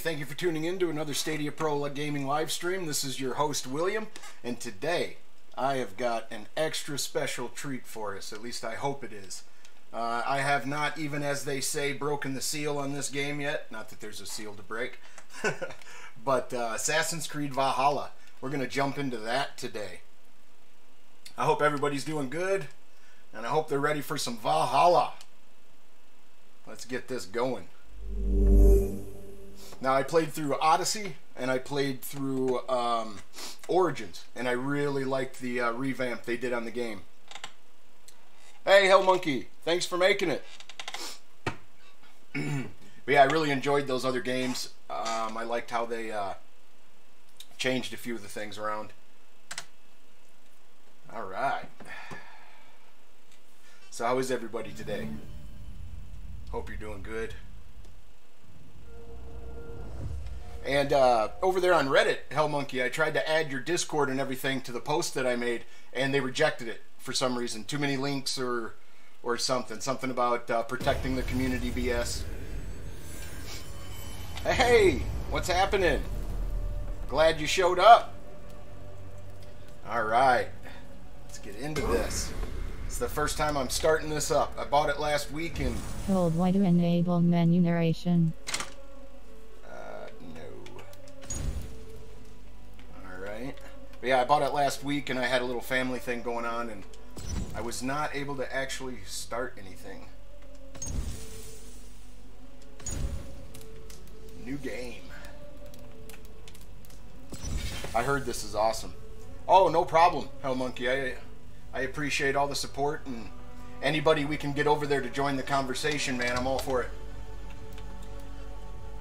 Thank you for tuning in to another Stadia Pro Gaming live stream. This is your host, William, and today I have got an extra special treat for us. At least I hope it is. Uh, I have not, even as they say, broken the seal on this game yet. Not that there's a seal to break. but uh, Assassin's Creed Valhalla. We're going to jump into that today. I hope everybody's doing good, and I hope they're ready for some Valhalla. Let's get this going. Now, I played through Odyssey, and I played through um, Origins, and I really liked the uh, revamp they did on the game. Hey, Hell Monkey, thanks for making it. but yeah, I really enjoyed those other games. Um, I liked how they uh, changed a few of the things around. All right. So, how is everybody today? Hope you're doing good. And uh, over there on Reddit, Hell Monkey, I tried to add your Discord and everything to the post that I made, and they rejected it for some reason. Too many links or or something. Something about uh, protecting the community BS. Hey, what's happening? Glad you showed up. All right, let's get into this. It's the first time I'm starting this up. I bought it last week and. Told why to enable menu narration. But yeah, I bought it last week and I had a little family thing going on and I was not able to actually start anything. New game. I heard this is awesome. Oh, no problem, Hell Monkey. I, I appreciate all the support and anybody we can get over there to join the conversation, man. I'm all for it.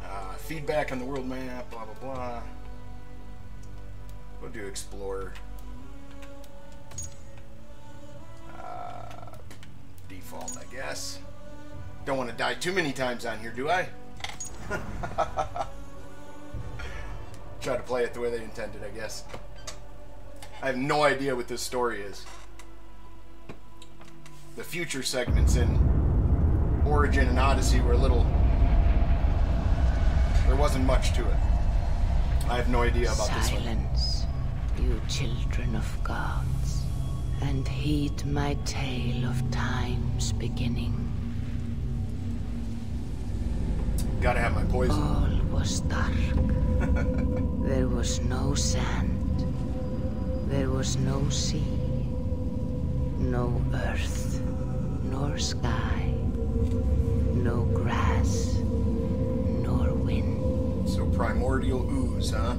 Uh, feedback on the world map, blah, blah, blah. We'll do Explorer. Uh, default, I guess. Don't want to die too many times on here, do I? Try to play it the way they intended, I guess. I have no idea what this story is. The future segments in Origin and Odyssey were a little... There wasn't much to it. I have no idea about Silence, this one. You children of gods, and heed my tale of time's beginning. Gotta have my poison. All was dark. there was no sand. There was no sea. No earth, nor sky. No grass, nor wind. So primordial ooze, huh?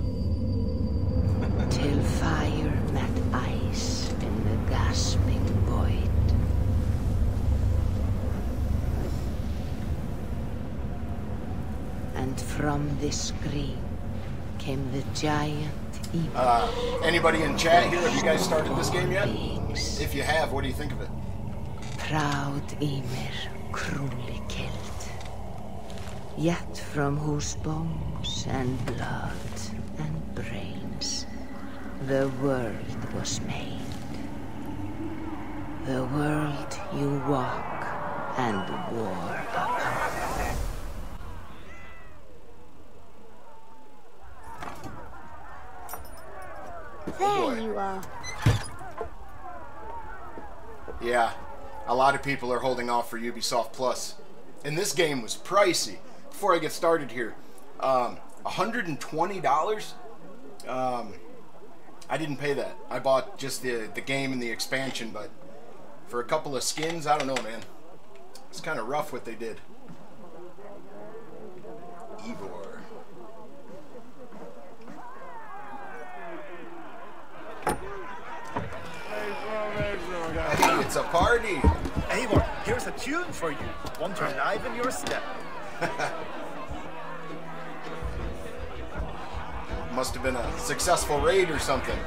Till fire met ice in the gasping void. And from this scream came the giant. Uh, anybody in chat here? Have you guys started this game yet? If you have, what do you think of it? Proud Ymir, cruelly killed. Yet from whose bones and blood the world was made. The world you walk and war upon. boy. There you are. Yeah, a lot of people are holding off for Ubisoft Plus. And this game was pricey. Before I get started here, um, $120? Um, I didn't pay that. I bought just the, the game and the expansion, but for a couple of skins, I don't know, man. It's kind of rough what they did. Eivor. Hey, it's a party! Eivor, here's a tune for you. Want to enliven your step. Must have been a successful raid or something.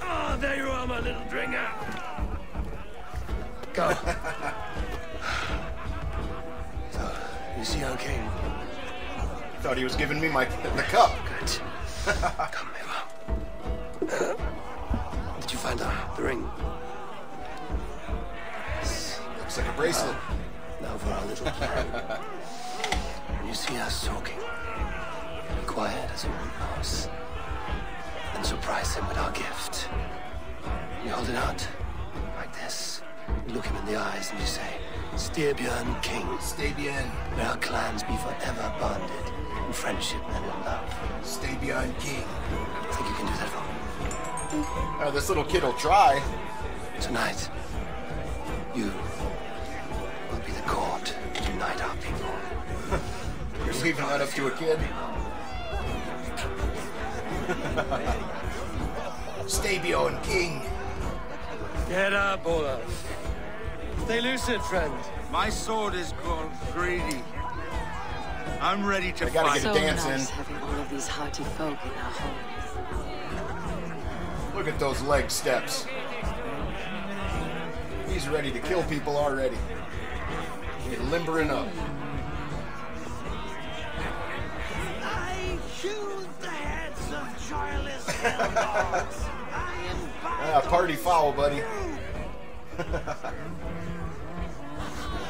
Ah, there you are, my little drinker. Go. so, is he okay? Thought he was giving me my the cup. Good. Come, Eivor. Did you find the, the ring? Looks like a bracelet. Over our little plan. when you see us talking, be quiet as a mouse. And surprise him with our gift. You hold it out, like this. You look him in the eyes and you say, Styrbjörn King, Stay may our clans be forever bonded in friendship and in love. Stay king. I think you can do that for me? Uh, this little kid will try. Tonight, you will be court to unite our people. You're leaving that up to a kid. Styrbjörn king. Get up, Olaf. Stay lucid, friend. My sword is called Greedy. I'm ready to I gotta fight. get So a dance nice in. having all of these hearty folk in our homes. Look at those leg steps. He's ready to kill people already. He's limbering up. I hew the heads of joyless helldogs. I am party foul, buddy.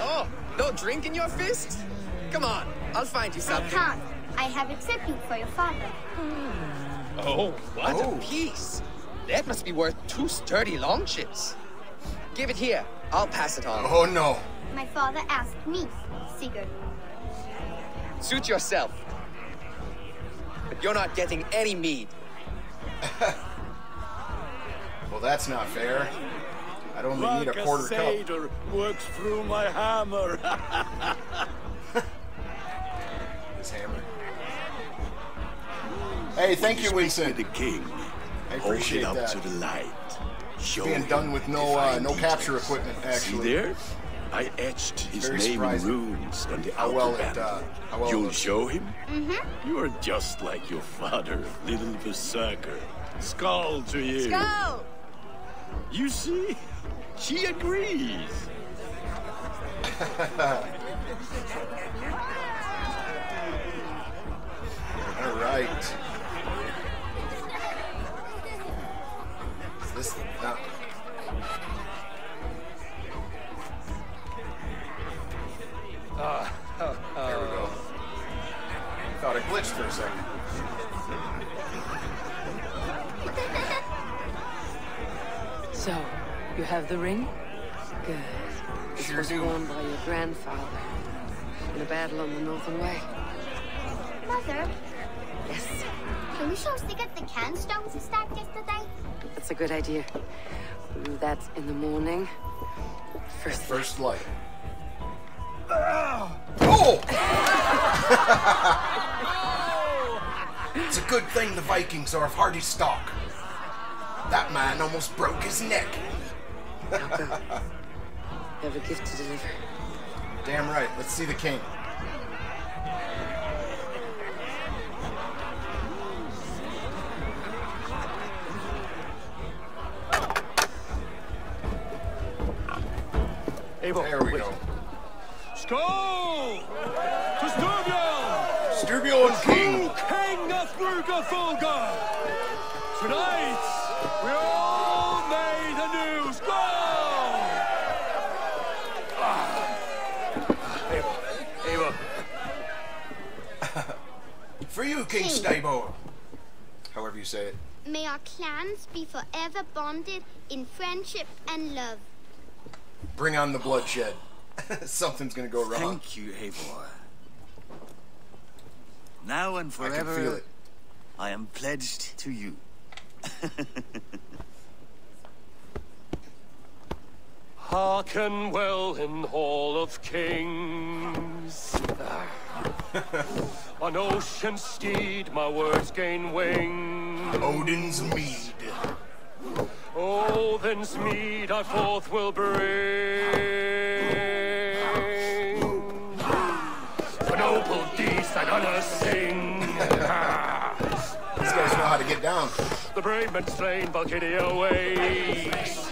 Oh, no drink in your fist? Come on, I'll find you I something. can't. I have a tribute for your father. Oh, what Oh. a piece. That must be worth two sturdy long chips. Give it here. I'll pass it on. Oh no. My father asked me, Sigurd. Suit yourself. But you're not getting any mead. Well, that's not fair. I'd only need a quarter cup. satyr works through my hammer. This hammer. Hey, thank you, Winston. the king. I appreciate Hold it up that. to the light. Show Being done with no uh, no capture equipment, actually. See actually. there? I etched his Very name in runes on the how outer well it, band. uh, well You'll show him? Mm-hmm. You are just like your father, little berserker. Skull to you. Go! You see? She agrees. All right. Uh, uh, there we go. Thought it glitched for a second. So, you have the ring? Good. This Sure was do. worn by your grandfather in a battle on the Northern Way. Mother, Yes, can we show us to get the can stones he stacked yesterday? that's a good idea. We'll do that in the morning. First, First light. Oh! it's a good thing the Vikings are of hardy stock. That man almost broke his neck. now have a gift to deliver. Damn right. Let's see the king. Eivor, There we wait. Go. Skål! To Styrbjörn! Styrbjorn King. King of Burgerfolga! Tonight, we all made anew. Skål! Ah. Eivor, Eivor, For you, King Stabor. However you say it. May our clans be forever bonded in friendship and love. Bring on the bloodshed. Something's gonna go wrong. Thank you, Eivor. Now and forever, I forever, can feel it. I am pledged to you. Hearken well in Hall of Kings. On ocean steed, my words gain wing. Odin's mead. Oh, Odin's mead I forth will bring. For noble deeds that honor sing. These guys know how to get down. The brave men slain, Valkyria waits.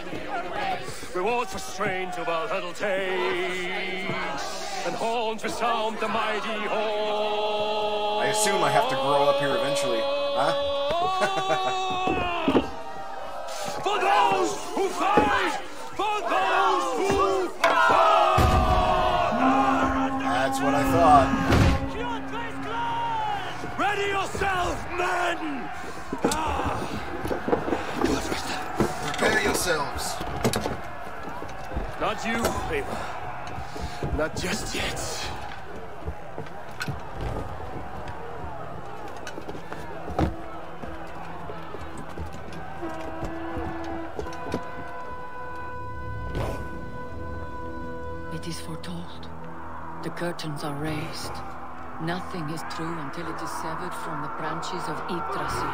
Rewards for strain to Valhalla takes. And horns resound the mighty horn. I assume I have to grow up here eventually. Huh? those who fight! For those who fight! I thought. Ready yourself, men! Prepare yourselves. Not you, Eivor. Not just yet. Curtains are raised. Nothing is true until it is severed from the branches of Yggdrasil.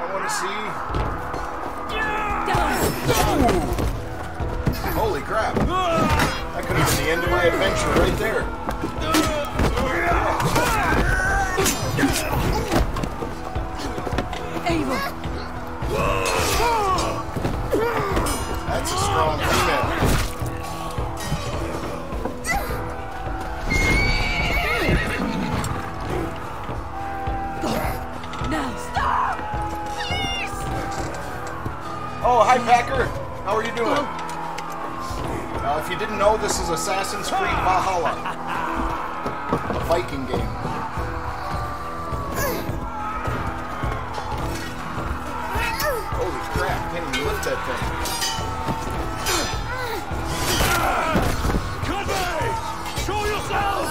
I want to see. Down! Holy crap. That could have been the end of my adventure right there. Eivor! That's a strong hi, Packer. How are you doing? Uh, if you didn't know, this is Assassin's Creed Valhalla, a Viking game. Holy crap, can't even lift that thing. Show yourself!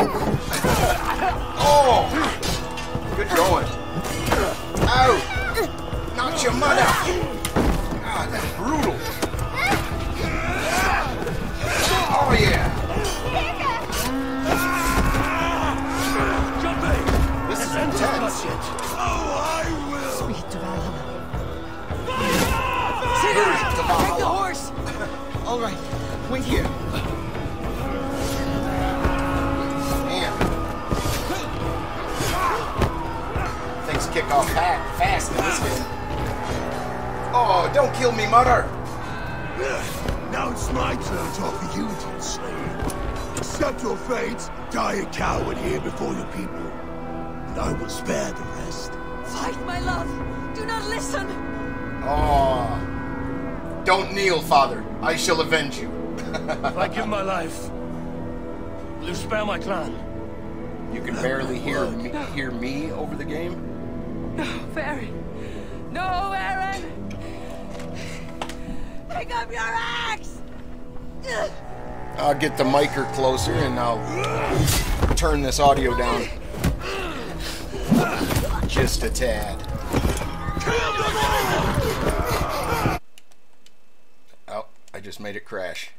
Oh! Good going. Ow! Not your mother! God, kick off fa- fast in this game. Oh, don't kill me, mother! Now it's my turn to offer you to slave. Accept your fate, die a coward here before your people, and I will spare the rest. Fight, my love! Do not listen! Oh. Don't kneel, father. I shall avenge you. If I give my life, will you spare my clan? You can barely hear me, hear me over the game. No, No, Aaron! Pick up your axe! I'll get the micer closer and I'll turn this audio down just a tad. Oh, I just made it crash.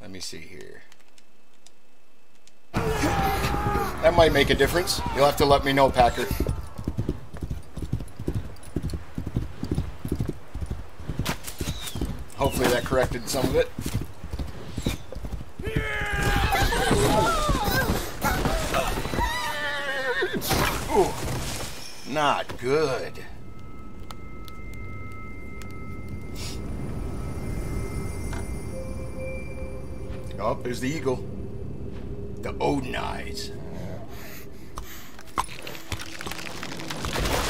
Let me see here. That might make a difference. You'll have to let me know, Packer. Hopefully that corrected some of it. Ooh, not good. Oh, there's the eagle. The Odin eyes.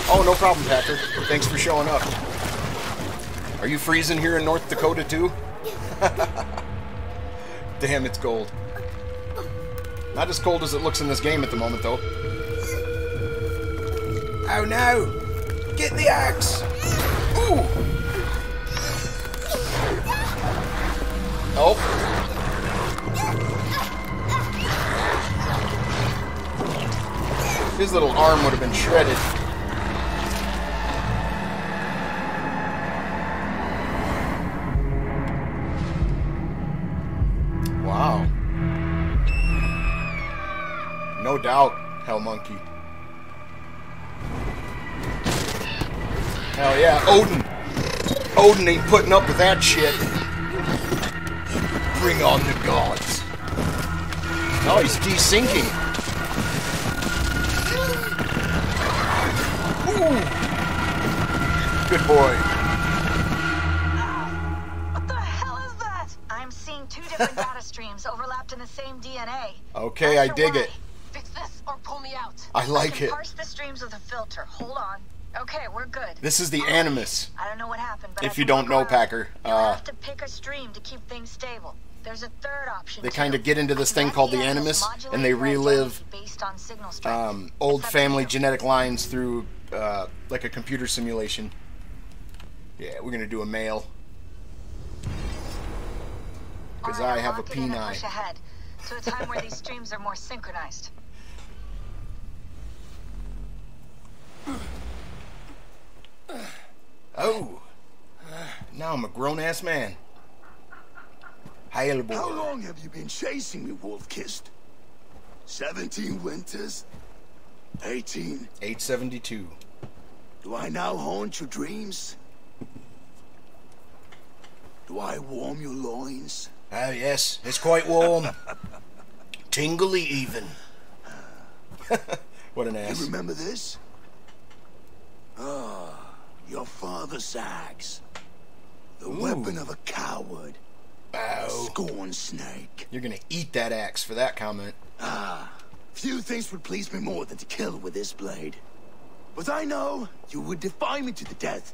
Oh, no problem, Packer. Thanks for showing up. Are you freezing here in North Dakota too? Damn, it's cold. Not as cold as it looks in this game at the moment, though. Oh no! Get the axe! Ooh! Oh. His little arm would have been shredded. Odin. Odin ain't putting up with that shit. Bring on the gods. Oh, he's desyncing. Ooh. Good boy. What the hell is that? I'm seeing two different data streams overlapped in the same DNA. Okay, Not I dig why. it. Fix this or pull me out. I like can it. Parse the streams with a filter. Hold. Okay, we're good. This is the Animus. I don't know what happened, If you don't know. Packer, uh, have to pick a stream to keep things stable. There's a third option. They kind of get into this thing called the Animus, and they relive based on signal um, old It's up to family genetic lines through uh, like a computer simulation. Yeah, we're gonna do a male. Because All right, I have a penile. Push ahead to a time where these streams are more synchronized. Oh, now I'm a grown ass man. Boy. How long have you been chasing me, Wolf-Kissed? Seventeen winters? Eighteen? 872. Do I now haunt your dreams? Do I warm your loins? Oh yes, it's quite warm. Tingly even. what an ass. You remember this? Ah, your father's axe. The weapon of a coward. A Ow. scorn snake. You're gonna eat that axe for that comment. Ah, few things would please me more than to kill with this blade. But I know you would defy me to the death,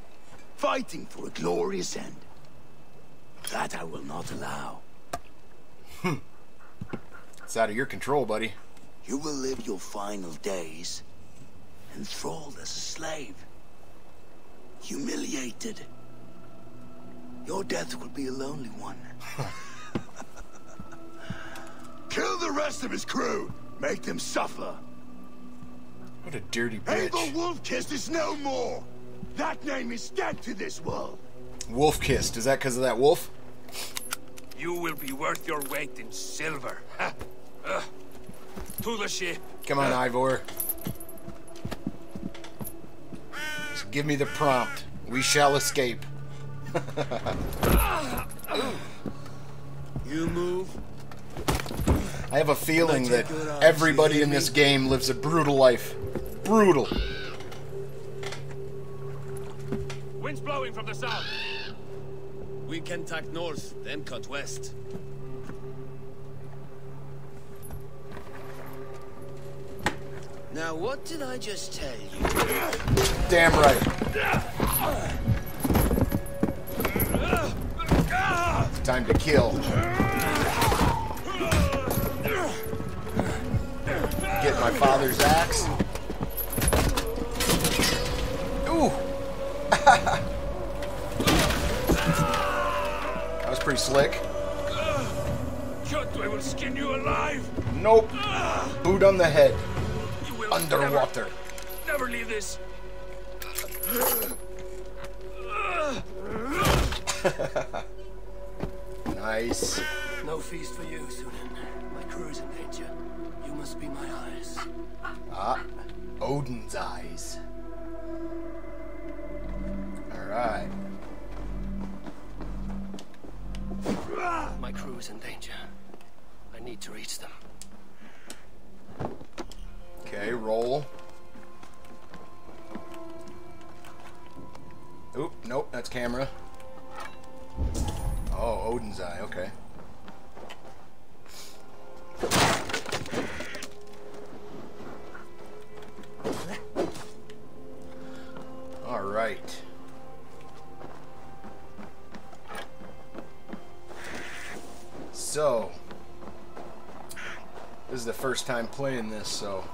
fighting for a glorious end. That I will not allow. Hmm. It's out of your control, buddy. You will live your final days enthralled as a slave, humiliated. Your death will be a lonely one. Kill the rest of his crew. Make them suffer. What a dirty Abel bitch. Wolf-Kissed is no more. That name is dead to this world. Wolf kissed. Is that because of that wolf? You will be worth your weight in silver. Ha. Ugh. to the ship. Come on, uh, Eivor. Just give me the prompt. We shall escape. You move. I have a feeling that everybody in this game lives a brutal life. Brutal. Wind's blowing from the south. We can tack north, then cut west. Now, what did I just tell you? Damn right. Time to kill. Get my father's axe. Ooh. that was pretty slick. Cut, I will skin you alive. Nope. Boot on the head. Underwater. Never, never leave this. Nice. No feast for you, Sýnin. My crew is in danger. You must be my eyes. Ah, Odin's eyes. Alright. My crew is in danger. I need to reach them. Okay, roll. Oop, nope, that's camera. Oh, Odin's eye, okay. Alright. So, this is the first time playing this, so.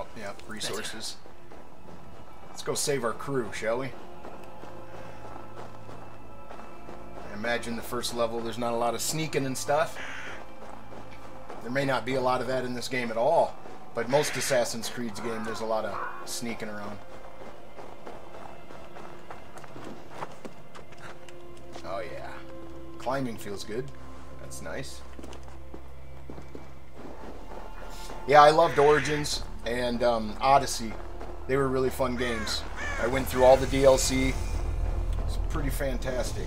Oh, yeah, resources. Let's go save our crew, shall we? I imagine the first level there's not a lot of sneaking and stuff. There may not be a lot of that in this game at all, but most Assassin's Creed's game there's a lot of sneaking around. Oh yeah. Climbing feels good. That's nice. Yeah, I loved Origins and um, Odyssey. They were really fun games. I went through all the DLC. It's pretty fantastic.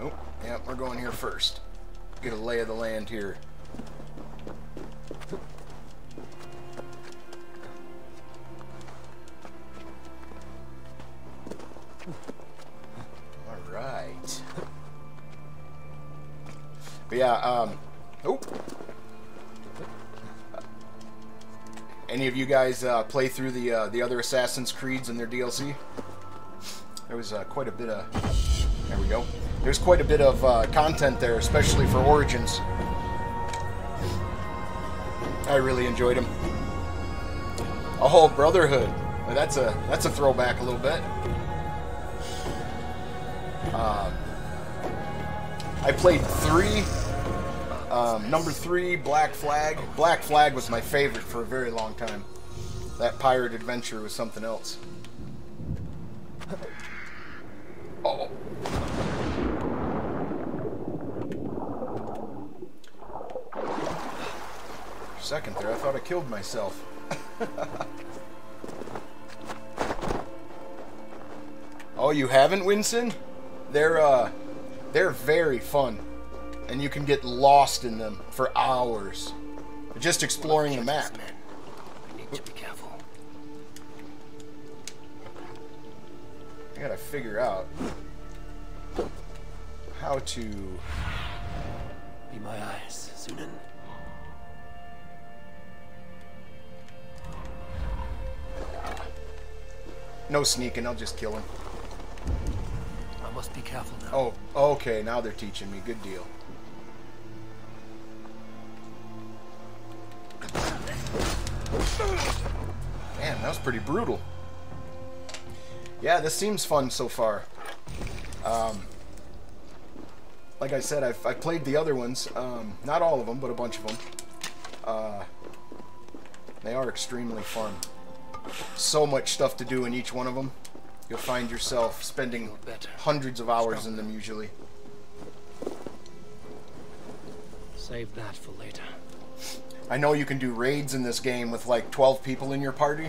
Oh, yeah, we're going here first. Get a lay of the land here. Right. But yeah, um, oh. Any of you guys uh, play through the uh, the other Assassin's Creeds and their DLC? There was uh, quite a bit of. There we go. There's quite a bit of uh, content there, especially for Origins. I really enjoyed them. A whole Brotherhood. That's a that's a throwback a little bit. Uh, I played three. Um, number three, Black Flag. Black Flag was my favorite for a very long time. That pirate adventure was something else. Oh. For second there, I thought I killed myself. oh, you haven't, Winston? They're uh, they're very fun, and you can get lost in them for hours, just exploring the map. We need to be careful. I gotta figure out how to. Be my eyes, Sýnin. No sneaking. I'll just kill him. I must be careful now. Oh, okay. Now they're teaching me. Good deal. Man, that was pretty brutal. Yeah, this seems fun so far. Um, like I said, I've, I played the other ones. Um, not all of them, but a bunch of them. Uh, they are extremely fun. So much stuff to do in each one of them. You'll find yourself spending hundreds of hours in them usually. Save that for later. I know you can do raids in this game with like 12 people in your party.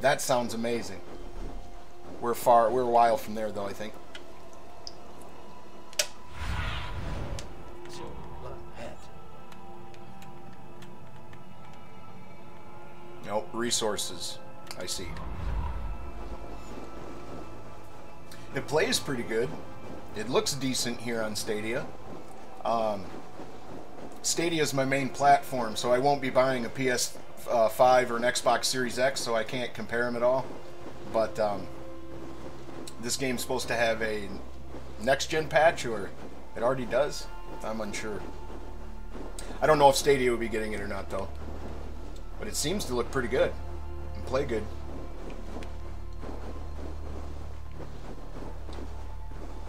That sounds amazing. We're far, we're a while from there though, I think. Nope, resources. I see. It plays pretty good. It looks decent here on Stadia. Um, Stadia is my main platform, so I won't be buying a PS5 uh, or an Xbox Series X, so I can't compare them at all. But um, this game's supposed to have a next-gen patch, or it already does. I'm unsure. I don't know if Stadia will be getting it or not, though. But it seems to look pretty good and play good.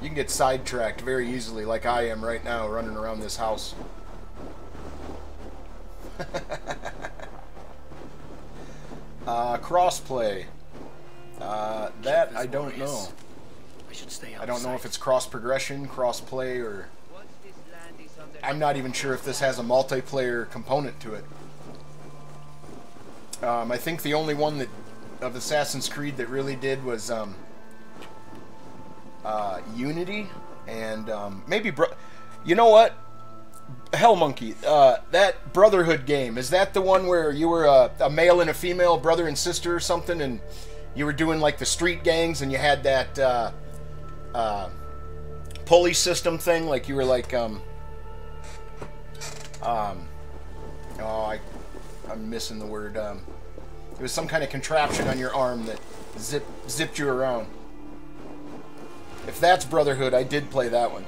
You can get sidetracked very easily, like I am right now, running around this house. uh, crossplay. Uh, that I don't know. I should stay I don't know if it's cross progression, cross play, or. I'm not even sure if this has a multiplayer component to it. Um, I think the only one that of Assassin's Creed that really did was um, uh, Unity, and um, maybe bro. You know what? Hell Monkey, uh, that Brotherhood game is that the one where you were a, a male and a female brother and sister or something, and you were doing like the street gangs, and you had that uh, uh, pulley system thing, like you were like um, um, oh, I, I'm missing the word. Um, it was some kind of contraption on your arm that zip zipped you around. If that's Brotherhood, I did play that one.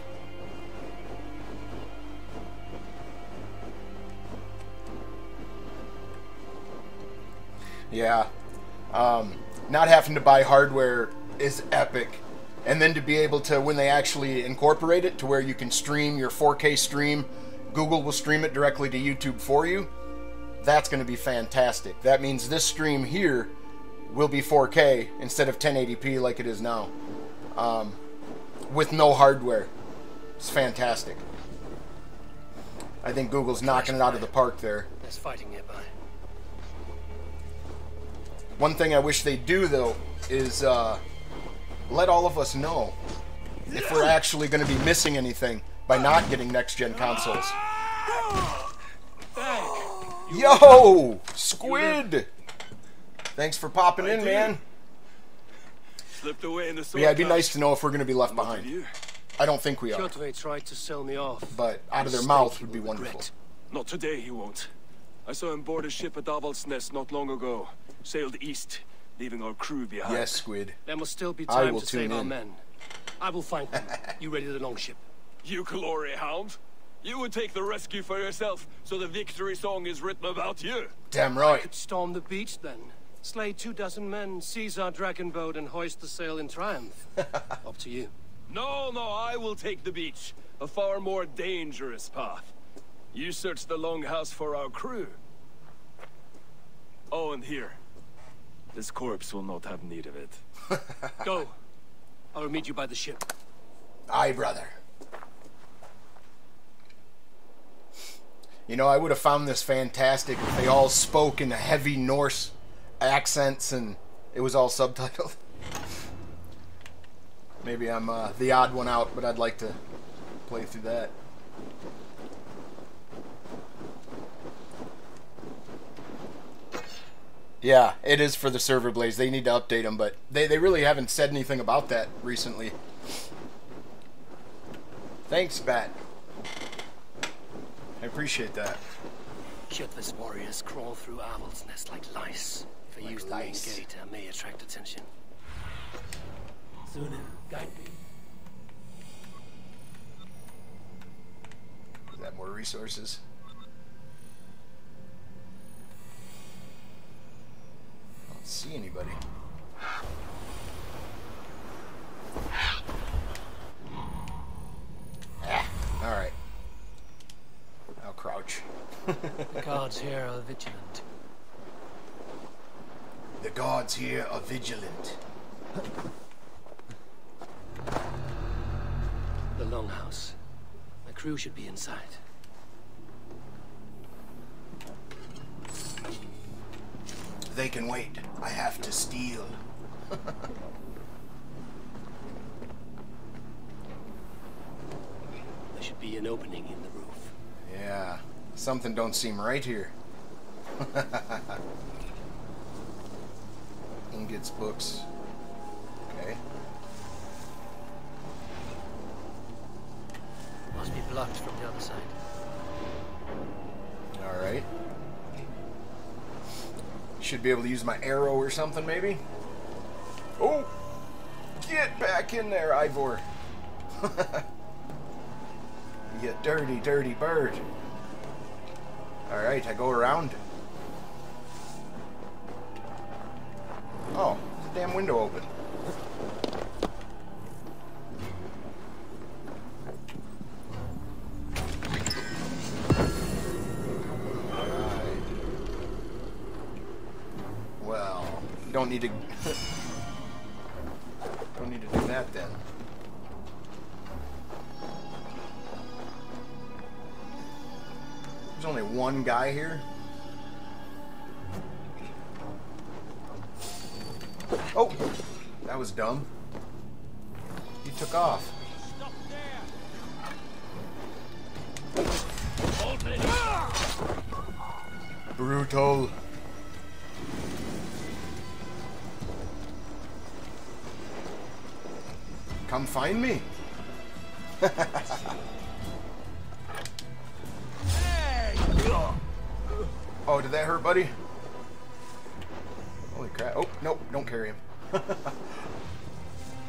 Yeah. Um, not having to buy hardware is epic. And then to be able to, when they actually incorporate it to where you can stream your 4K stream, Google will stream it directly to YouTube for you. That's going to be fantastic. That means this stream here will be 4K instead of 1080p like it is now. Um, with no hardware. It's fantastic. I think Google's knocking it out of the park there. There's fighting nearby. One thing I wish they'd do, though, is uh, let all of us know if we're actually going to be missing anything by not getting next-gen consoles. Yo! Squid! Thanks for popping in, man. Slipped away in the But yeah, it'd be nice to know if we're going to be left behind. I don't think we are, Kjotve tried to sell me off. but out of their mouth would be wonderful. Not today, he won't. I saw him board a ship at Avaldsnes not long ago. Sailed east, leaving our crew behind. Yes, Squid. There must still be I time will to tune save our men. I will find them. you ready the longship? You glory hound? You would take the rescue for yourself, so the victory song is written about you. Damn right. Could storm the beach then. Slay two dozen men, seize our dragon boat, and hoist the sail in triumph. Up to you. No, no, I will take the beach. A far more dangerous path. You search the longhouse for our crew. Oh, and here. This corpse will not have need of it. Go. I will meet you by the ship. Aye, brother. You know, I would have found this fantastic if they all spoke in a heavy Norse accents and it was all subtitled. Maybe I'm uh, the odd one out, but I'd like to play through that. Yeah, it is for the server blaze. They need to update them, but they, they really haven't said anything about that recently. Thanks, Bat. I appreciate that. Shitless warriors crawl through owl's nest like lice. If I use the main gate, I may attract attention. Suna, guide me. Is that more resources? I don't see anybody. Ah, alright. I'll crouch. The guards here are vigilant. The guards here are vigilant. The longhouse. My crew should be inside. They can wait. I have to steal. There should be an opening in the roof. Yeah, something don't seem right here. Ingots, books. Okay. Must be blocked from the other side. Alright. Should be able to use my arrow or something, maybe? Oh! Get back in there, Eivor! you dirty, dirty bird. Alright, I go around. Oh, the damn window open. Well, don't need to. don't need to do that then. There's only one guy here. Oh, that was dumb. He took off. Brutal. Come find me. oh, did that hurt, buddy? Holy crap. Oh, nope, don't carry him.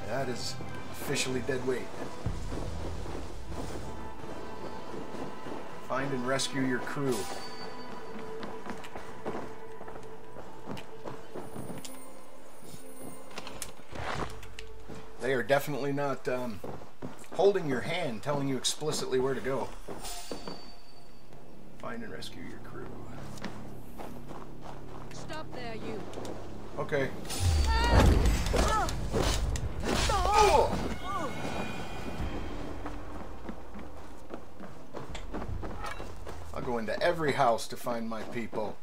that is officially dead weight. Find and rescue your crew. They are definitely not um, holding your hand, telling you explicitly where to go. Find and rescue your crew. Stop there, you. Okay. I'll go into every house to find my people.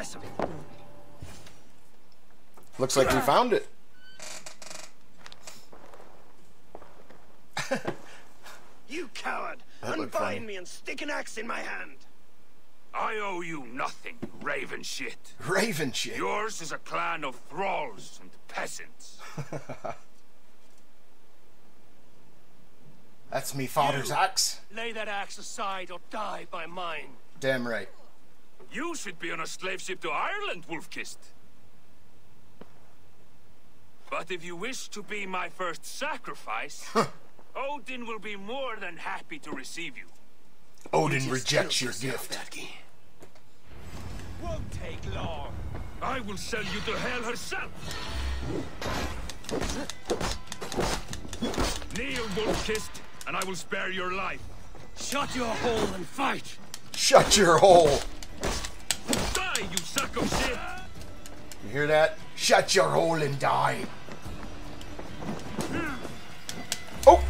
Mess of it. Looks like we found it. you coward! That looked funny. Unbind me and stick an axe in my hand. I owe you nothing, raven shit. Raven shit. Yours is a clan of thralls and peasants. That's me father's You axe. Lay that axe aside or die by mine. Damn right. You should be on a slave ship to Ireland, Wolf-Kissed. But if you wish to be my first sacrifice, Odin will be more than happy to receive you. Odin rejects your gift. Won't take long. I will sell you to hell herself. Kneel, Wolf-Kissed, and I will spare your life. Shut your hole and fight. Shut your hole. Die, you sack of shit! You hear that? Shut your hole and die. Oh!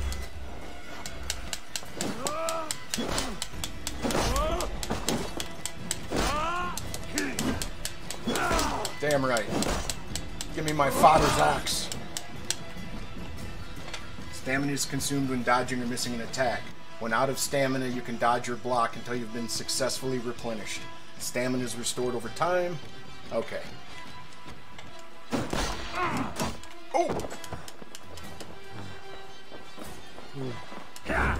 Damn right. Give me my father's axe. Stamina is consumed when dodging or missing an attack. When out of stamina, you can dodge or block until you've been successfully replenished. Stamina is restored over time. Okay. Oh! I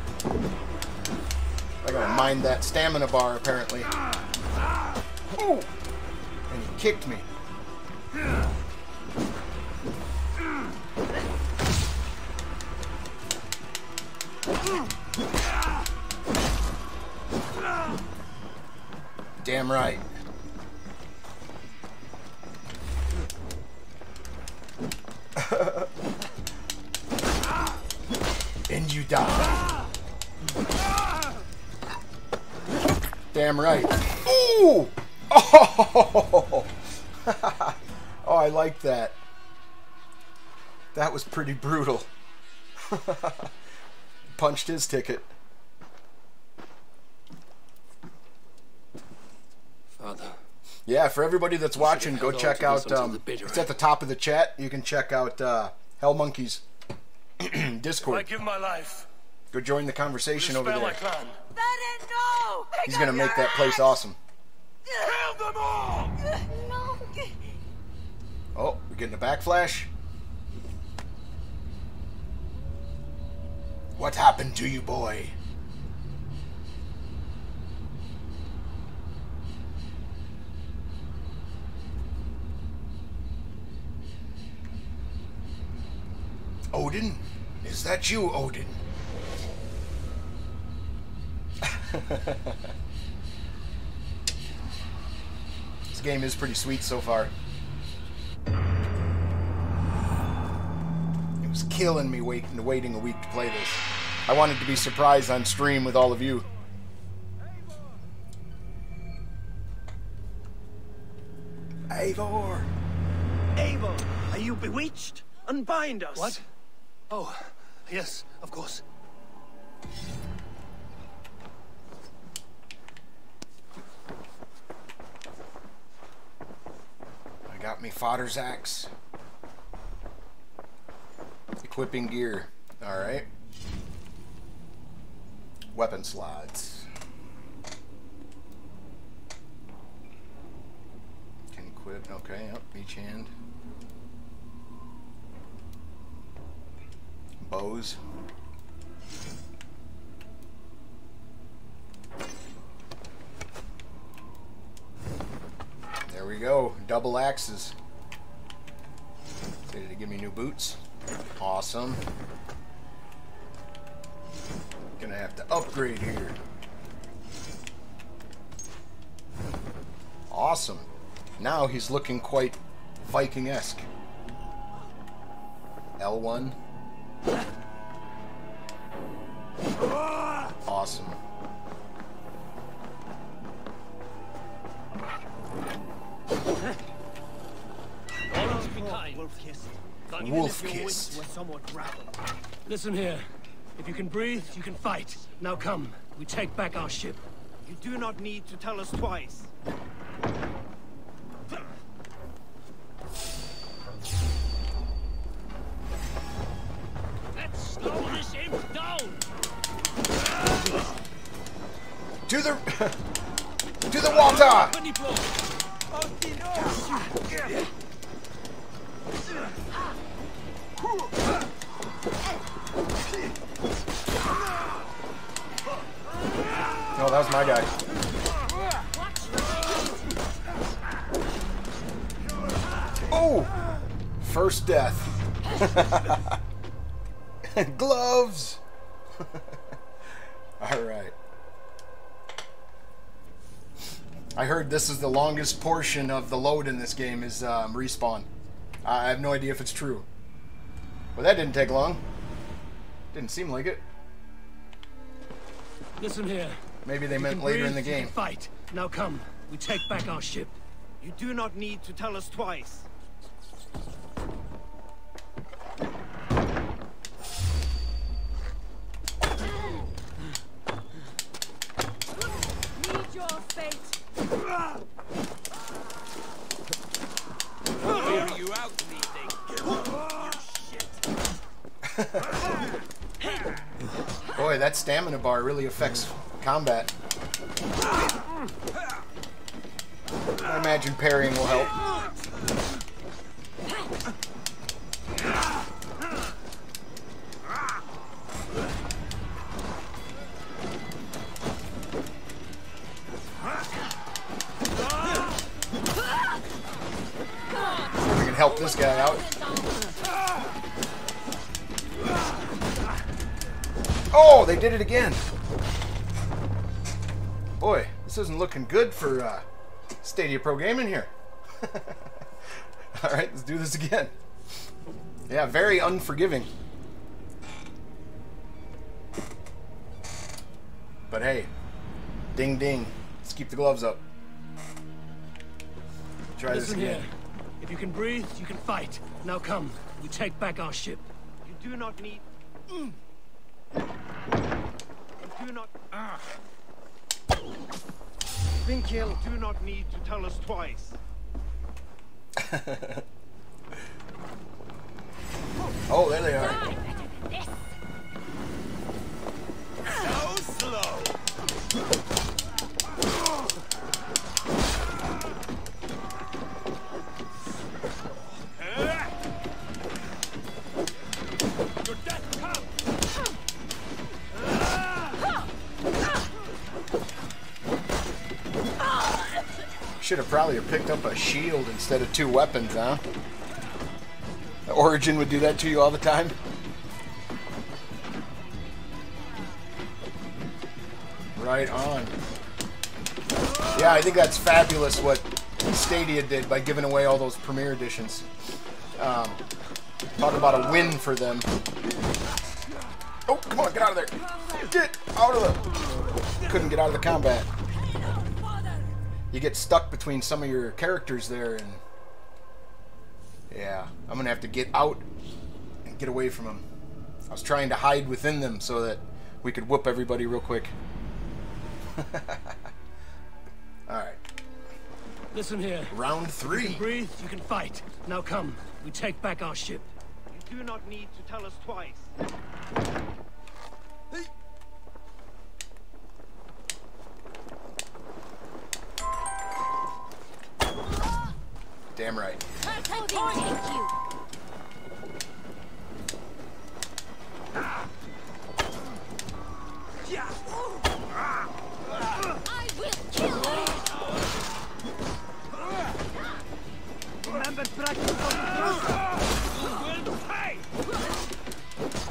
gotta mind that stamina bar, apparently. Oh! And he kicked me. Right. and you die. Damn right. Ooh! Oh! oh, I like that. That was pretty brutal. Punched his ticket. Yeah, for everybody that's watching, go check out. Um, it's at the top of the chat. You can check out uh, Hell Monkeys I Discord. give my life. Go join the conversation over Spare my there. clan. no! He's gonna make that place awesome. Kill them all! No! Oh, we're getting a backflash. What happened to you, boy? Odin? Is that you, Odin? this game is pretty sweet so far. It was killing me waiting, waiting a week to play this. I wanted to be surprised on stream with all of you. Eivor! Abel, are you bewitched? Unbind us. What? Oh, yes, of course. I got me fodder's axe. Equipping gear. Alright. Weapon slots. Can equip, okay, yep, each hand. bows. There we go, double axes. Did it give me new boots? Awesome. Gonna have to upgrade here. Awesome. Now he's looking quite Viking-esque. L1. Awesome. Wolf-Kissed. Listen here. If you can breathe, you can fight. Now come. We take back our ship. You do not need to tell us twice. Longest portion of the load in this game is um, respawn. I have no idea if it's true. Well, that didn't take long. Didn't seem like it. Listen here. Maybe they You meant later in the game. Fight. Now come. We take back our ship. You do not need to tell us twice. Stamina bar really affects combat. I imagine parrying will help. Looking good for uh, Stadia Pro Gaming here. All right, let's do this again. Yeah, very unforgiving. But hey, ding ding. Let's keep the gloves up. Try this Listen again. here. If you can breathe, you can fight. Now come. We take back our ship. You do not need. You do not. Ah. Been killed. Do not need to tell us twice. Oh, there they are. So slow. Should have probably picked up a shield instead of two weapons, huh? Origin would do that to you all the time. Right on. Yeah, I think that's fabulous what Stadia did by giving away all those premiere editions. Um, talk about a win for them. Oh, come on, get out of there. Get out of the... Couldn't get out of the combat. You get stuck between some of your characters there, and... Yeah, I'm gonna have to get out and get away from them. I was trying to hide within them so that we could whoop everybody real quick. Alright. Listen here. Round three. you can breathe, you can fight. Now come. We take back our ship. You do not need to tell us twice. Damn right. Take you. I will kill you.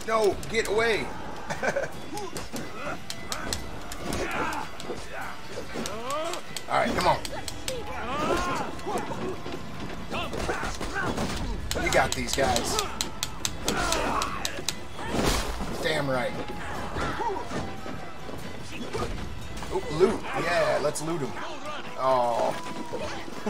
No, get away. You got these guys. Damn right. Loot. Yeah, let's loot them. Oh.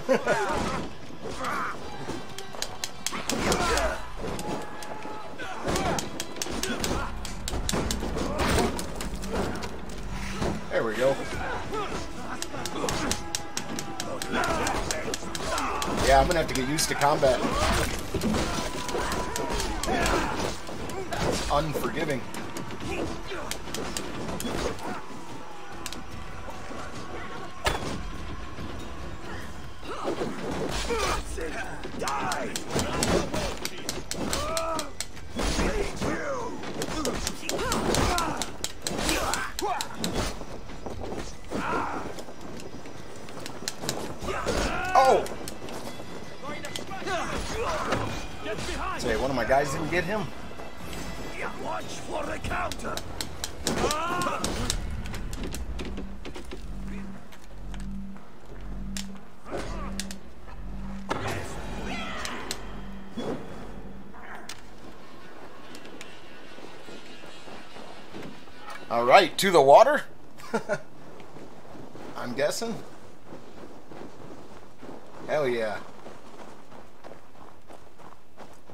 there we go. Yeah, I'm gonna have to get used to combat. Unforgiving. To the water? I'm guessing. Hell yeah.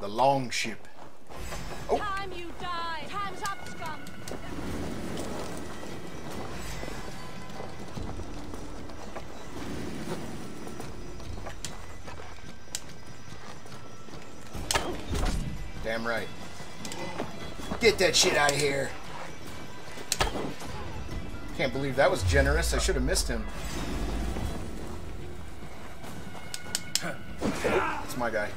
The long ship. Oh. Time you die. Time's up, scum. Damn right. Get that shit out of here. That was generous. I should have missed him. It's my guy.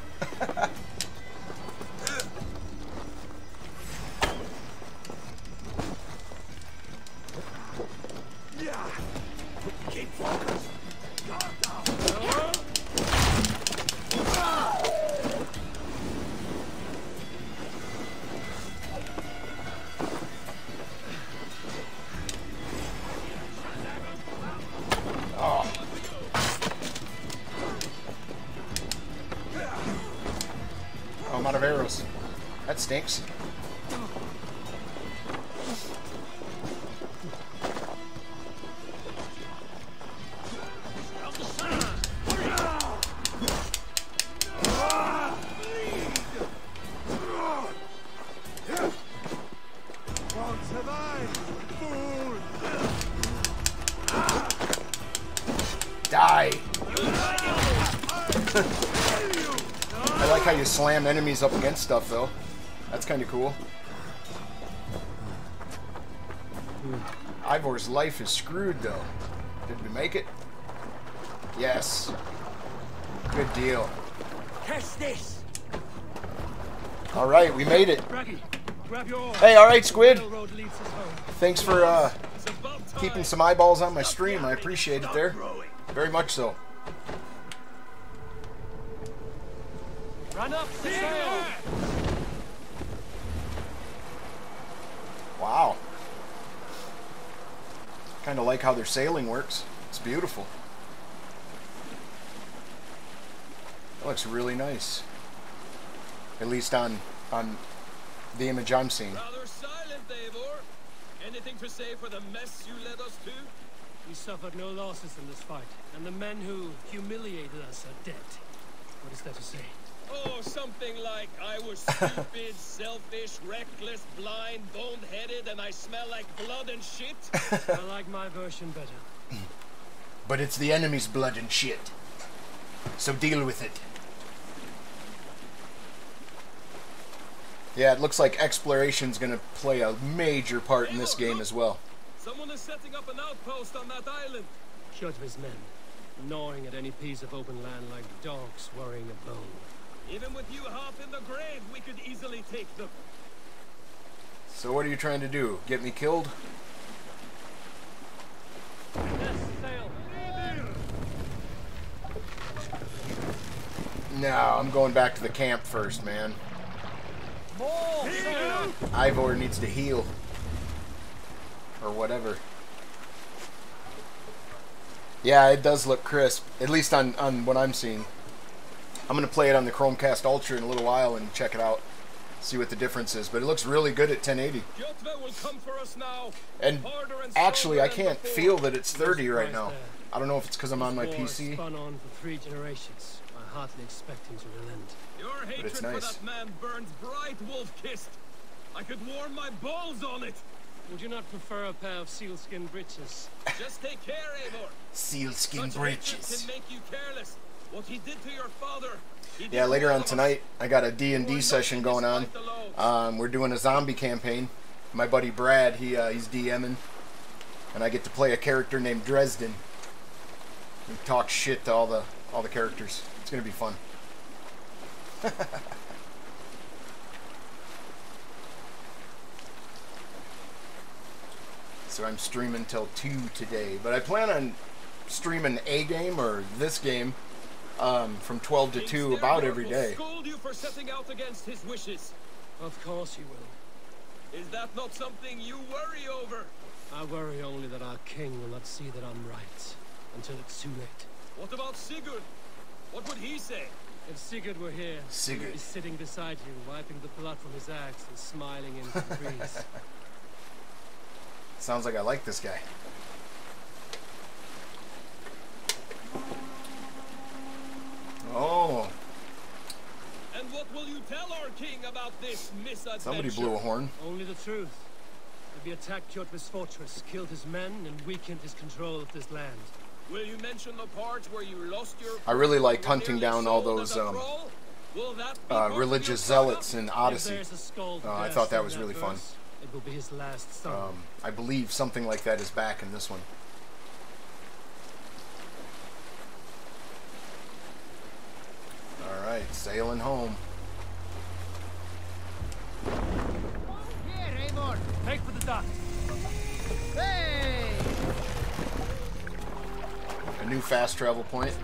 how you slam enemies up against stuff, though. That's kind of cool. Eivor's life is screwed, though. Did we make it? Yes. Good deal. Catch this! All right, we made it. Raggy, grab your oar. Hey, all right, Squid. Railroad leads us home. Thanks for uh, keeping some eyeballs on my stream. I appreciate it there. Very much so. Run up the sail! Wow. Kind of like how their sailing works. It's beautiful. That looks really nice. At least on on the image I'm seeing. Rather silent, Eivor. Anything to say for the mess you led us to? We suffered no losses in this fight, and the men who humiliated us are dead. What is there to say? Oh, something like I was stupid, selfish, reckless, blind, bone-headed, and I smell like blood and shit. I like my version better. But it's the enemy's blood and shit. So deal with it. Yeah, it looks like exploration's gonna play a major part in this game as well. Someone is setting up an outpost on that island. Kjotve's men, gnawing at any piece of open land like dogs worrying a bone. Even with you half in the grave, we could easily take them. So what are you trying to do? Get me killed? No, I'm going back to the camp first, man. Eivor needs to heal. Or whatever. Yeah, it does look crisp. At least on, on what I'm seeing. I'm going to play it on the Chromecast Ultra in a little while and check it out. See what the difference is. But it looks really good at 1080. And actually, I can't feel that it's 30 right now. I don't know if it's because I'm on my PC. Spun on for three generations. I hardly expect him to relent. Your hatred it's for nice. that man burns bright, wolf-kissed. I could warm my balls on it. Would you not prefer a pair of sealskin breeches? Just take care, Eivor. Sealskin breeches. can make you careless. What he did to your father. he Yeah, later on tonight, I got a D&D session going on. Um, we're doing a zombie campaign. My buddy Brad, he uh, he's DMing, and I get to play a character named Dresden. We talk shit to all the all the characters. It's gonna be fun. so I'm streaming till two today, but I plan on streaming a game or this game um, from 12 to 2 about every day. scold you for setting out against his wishes. Of course he will. Is that not something you worry over? I worry only that our king will not see that I'm right until it's too late. What about Sigurd? What would he say? If Sigurd were here, Sigurd. he'd sitting beside you, wiping the blood from his axe and smiling into the breeze. Sounds like I like this guy. Oh, And what will you tell our king about this misadventure? somebody blew a horn. Only the truth. That we attacked Kjotve's fortress, killed his men, and weakened his control of this land. Will you mention the parts where you lost your I really liked hunting down all those um. Will that be uh, religious zealots in If Odyssey. a skull Uh, I thought that in was really fun. It will be his last song. Um, I believe something like that is back in this one. All right, sailing home. Here, Eivor! Take for the dock! Hey! A new fast travel point.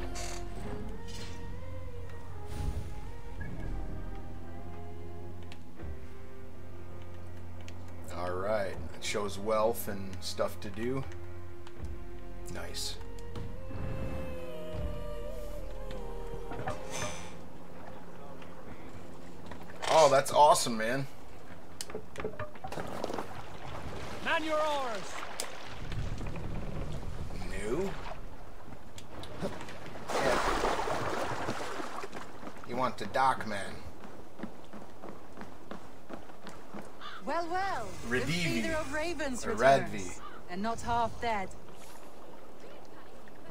All right, it shows wealth and stuff to do. Nice. Oh, that's awesome, man. Man your oars! New? Yeah. You want the dock man. Well, well. The Randvi. feeder of ravens Or returns. Radvi. And not half dead.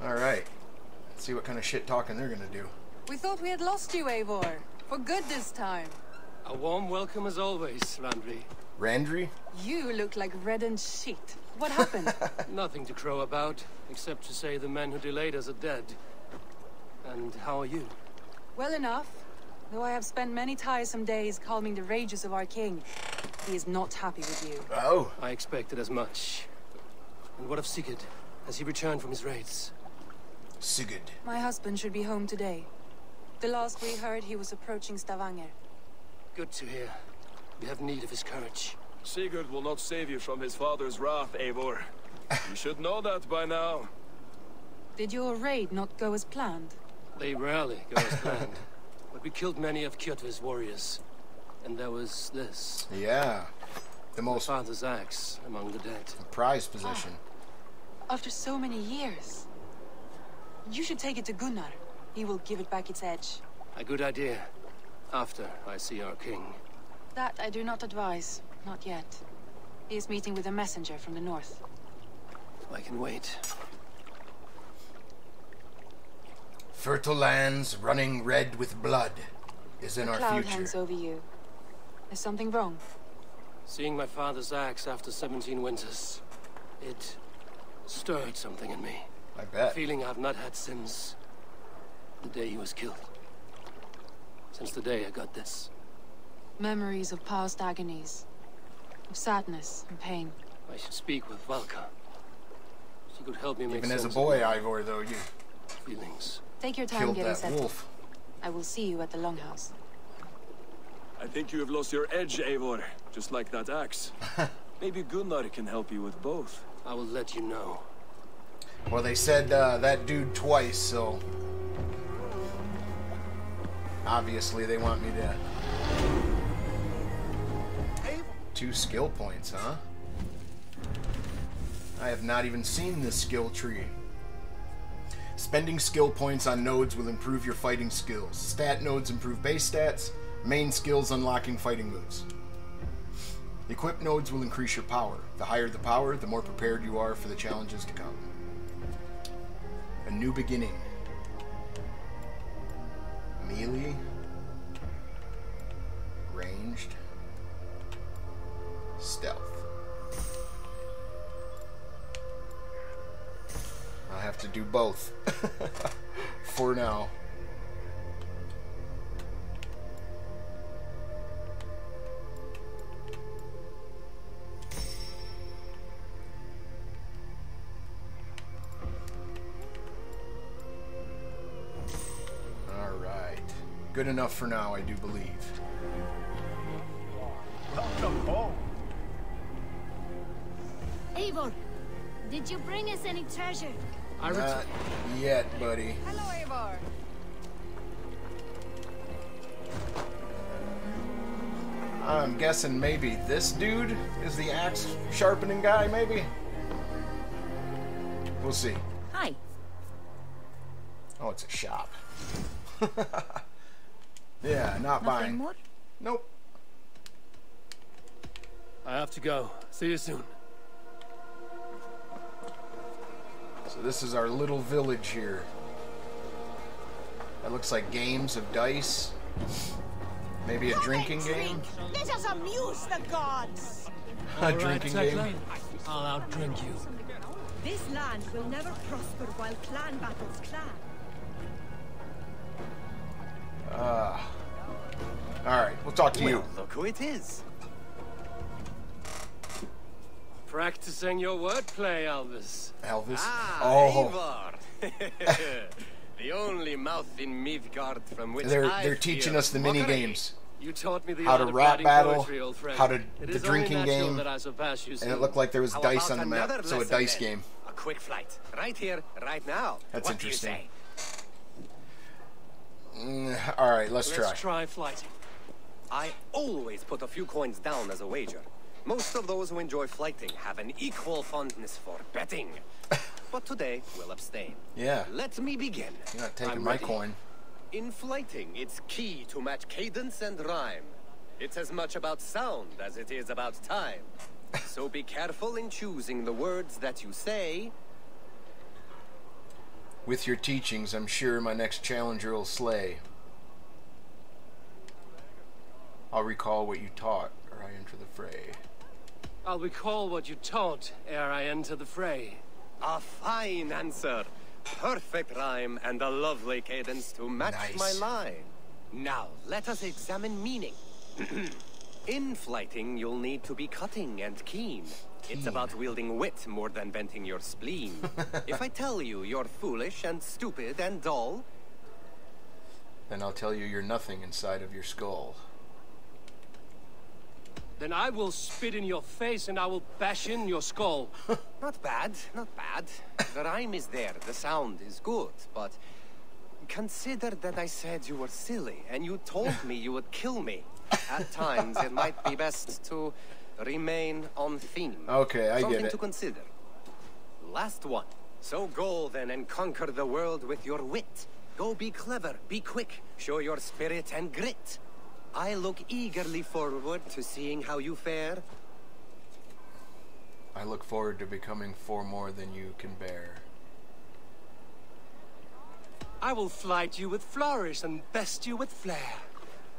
Alright. Let's see what kind of shit talking they're gonna do. We thought we had lost you, Eivor. For good this time. A warm welcome as always, Randvi. Randry? You look like reddened shit. What happened? Nothing to crow about, except to say the men who delayed us are dead. And how are you? well enough. Though I have spent many tiresome days calming the rages of our king. He is not happy with you. Oh. I expected as much. And what of Sigurd? Has he returned from his raids? Sigurd. My husband should be home today. The last we heard, he was approaching Stavanger. Good to hear. We have need of his courage. Sigurd will not save you from his father's wrath, Eivor. you should know that by now. Did your raid not go as planned? They rarely go as planned. But we killed many of Kjotve's warriors. And there was this. Yeah. The most father's axe among the dead. A prized possession. Ah, after so many years. You should take it to Gunnar. He will give it back its edge. A good idea. After I see our king. That I do not advise. Not yet. He is meeting with a messenger from the north. I can wait. Fertile lands running red with blood is in a our cloud future. hangs over you. Is something wrong? Seeing my father's axe after 17 winters, it stirred something in me. I A bet. feeling I've not had since the day he was killed. Since the day I got this. Memories of past agonies. Of sadness and pain. I should speak with Valka. She could help me make Even as a boy, of Eivor, though, you feelings. Take your time killed getting that settled. wolf. I will see you at the Longhouse. I think you have lost your edge, Eivor. Just like that axe. Maybe Gunnar can help you with both. I will let you know. Well, they said uh, that dude twice, so obviously they want me to. Two skill points, huh? I have not even seen this skill tree. Spending skill points on nodes will improve your fighting skills. Stat nodes improve base stats. Main skills unlocking fighting moves. Equip nodes will increase your power. The higher the power, the more prepared you are for the challenges to come. A new beginning. Melee. Ranged. Stealth. I'll have to do both. For now. Good enough for now, I do believe. Eivor, did you bring us any treasure? Not yet, buddy. Hello, Eivor. I'm guessing maybe this dude is the axe sharpening guy, maybe? We'll see. Hi. Oh, it's a shop. yeah, not Nothing buying. more? Nope. I have to go. See you soon. So this is our little village here. That looks like games of dice. Maybe a drinking game? Let us amuse the gods. A drinking game? I'll outdrink you. This land will never prosper while clan battles clan. Ah. Alright, we'll talk to you. Look who it is. Practicing your wordplay, Elvis. Elvis? Ah, oh. The only mouth in Midgard from which They're I they're teaching us the mini mockery. games. You taught me the How to of rap battle, poetry, how to It the drinking game, that I surpass you and it looked like there was How dice on the map, so a dice then? game. A quick flight, right here, right now. That's what do you interesting. Mm, all right, let's, try. Let's try. try flyting. I always put a few coins down as a wager. Most of those who enjoy flyting have an equal fondness for betting. but today, we'll abstain. Yeah. Let me begin. You're not taking I'm my ready. coin. In flyting, it's key to match cadence and rhyme. It's as much about sound as it is about time. so be careful in choosing the words that you say. With your teachings, I'm sure my next challenger will slay. I'll recall what you taught, or I enter the fray. I'll recall what you taught ere I enter the fray. A fine answer. Perfect rhyme and a lovely cadence to match Nice. my line. Now, let us examine meaning. In flyting, you'll need to be cutting and keen. It's about wielding wit more than venting your spleen. if I tell you you're foolish and stupid and dull, Then I'll tell you you're nothing inside of your skull. Then I will spit in your face and I will bash in your skull. Not bad, not bad. The rhyme is there, the sound is good, but consider that I said you were silly and you told me you would kill me. At times, it might be best to remain on theme. Okay, I get it. Something to consider. Last one. So go then and conquer the world with your wit. Go be clever, be quick, show your spirit and grit. I look eagerly forward to seeing how you fare. I look forward to becoming four more than you can bear. I will flight you with flourish and best you with flair.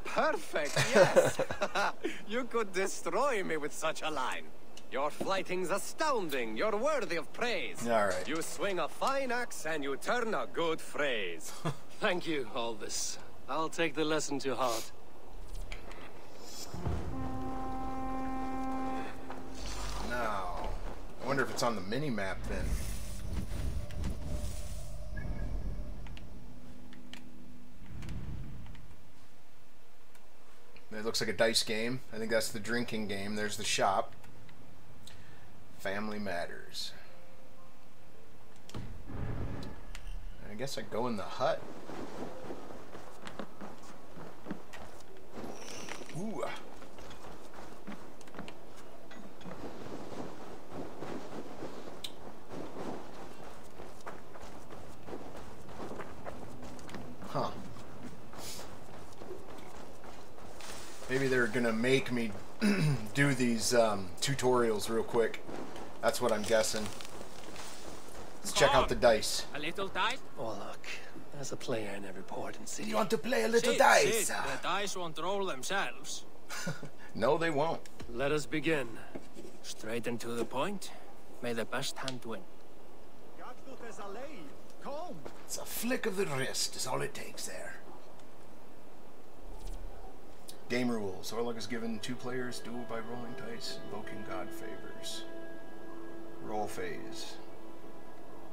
Perfect, yes. you could destroy me with such a line. Your flyting's astounding. You're worthy of praise. All right. You swing a fine axe and you turn a good phrase. Thank you, Aldous. I'll take the lesson to heart. Now, I wonder if it's on the mini map then. It looks like a dice game. I think that's the drinking game. There's the shop. Family Matters. I guess I go in the hut. Ooh. Huh. Maybe they're gonna make me do these um, tutorials real quick. That's what I'm guessing. Let's check out the dice. A little dice? Oh, look. There's a player in every port and city. You want to play a little Sit, dice? sit. The dice won't roll themselves. No, they won't. Let us begin. Straight and to the point. May the best hand win. It's a flick of the wrist is all it takes there. Game rules. Orlog is given two players, duel by rolling dice, invoking god favors. Roll phase.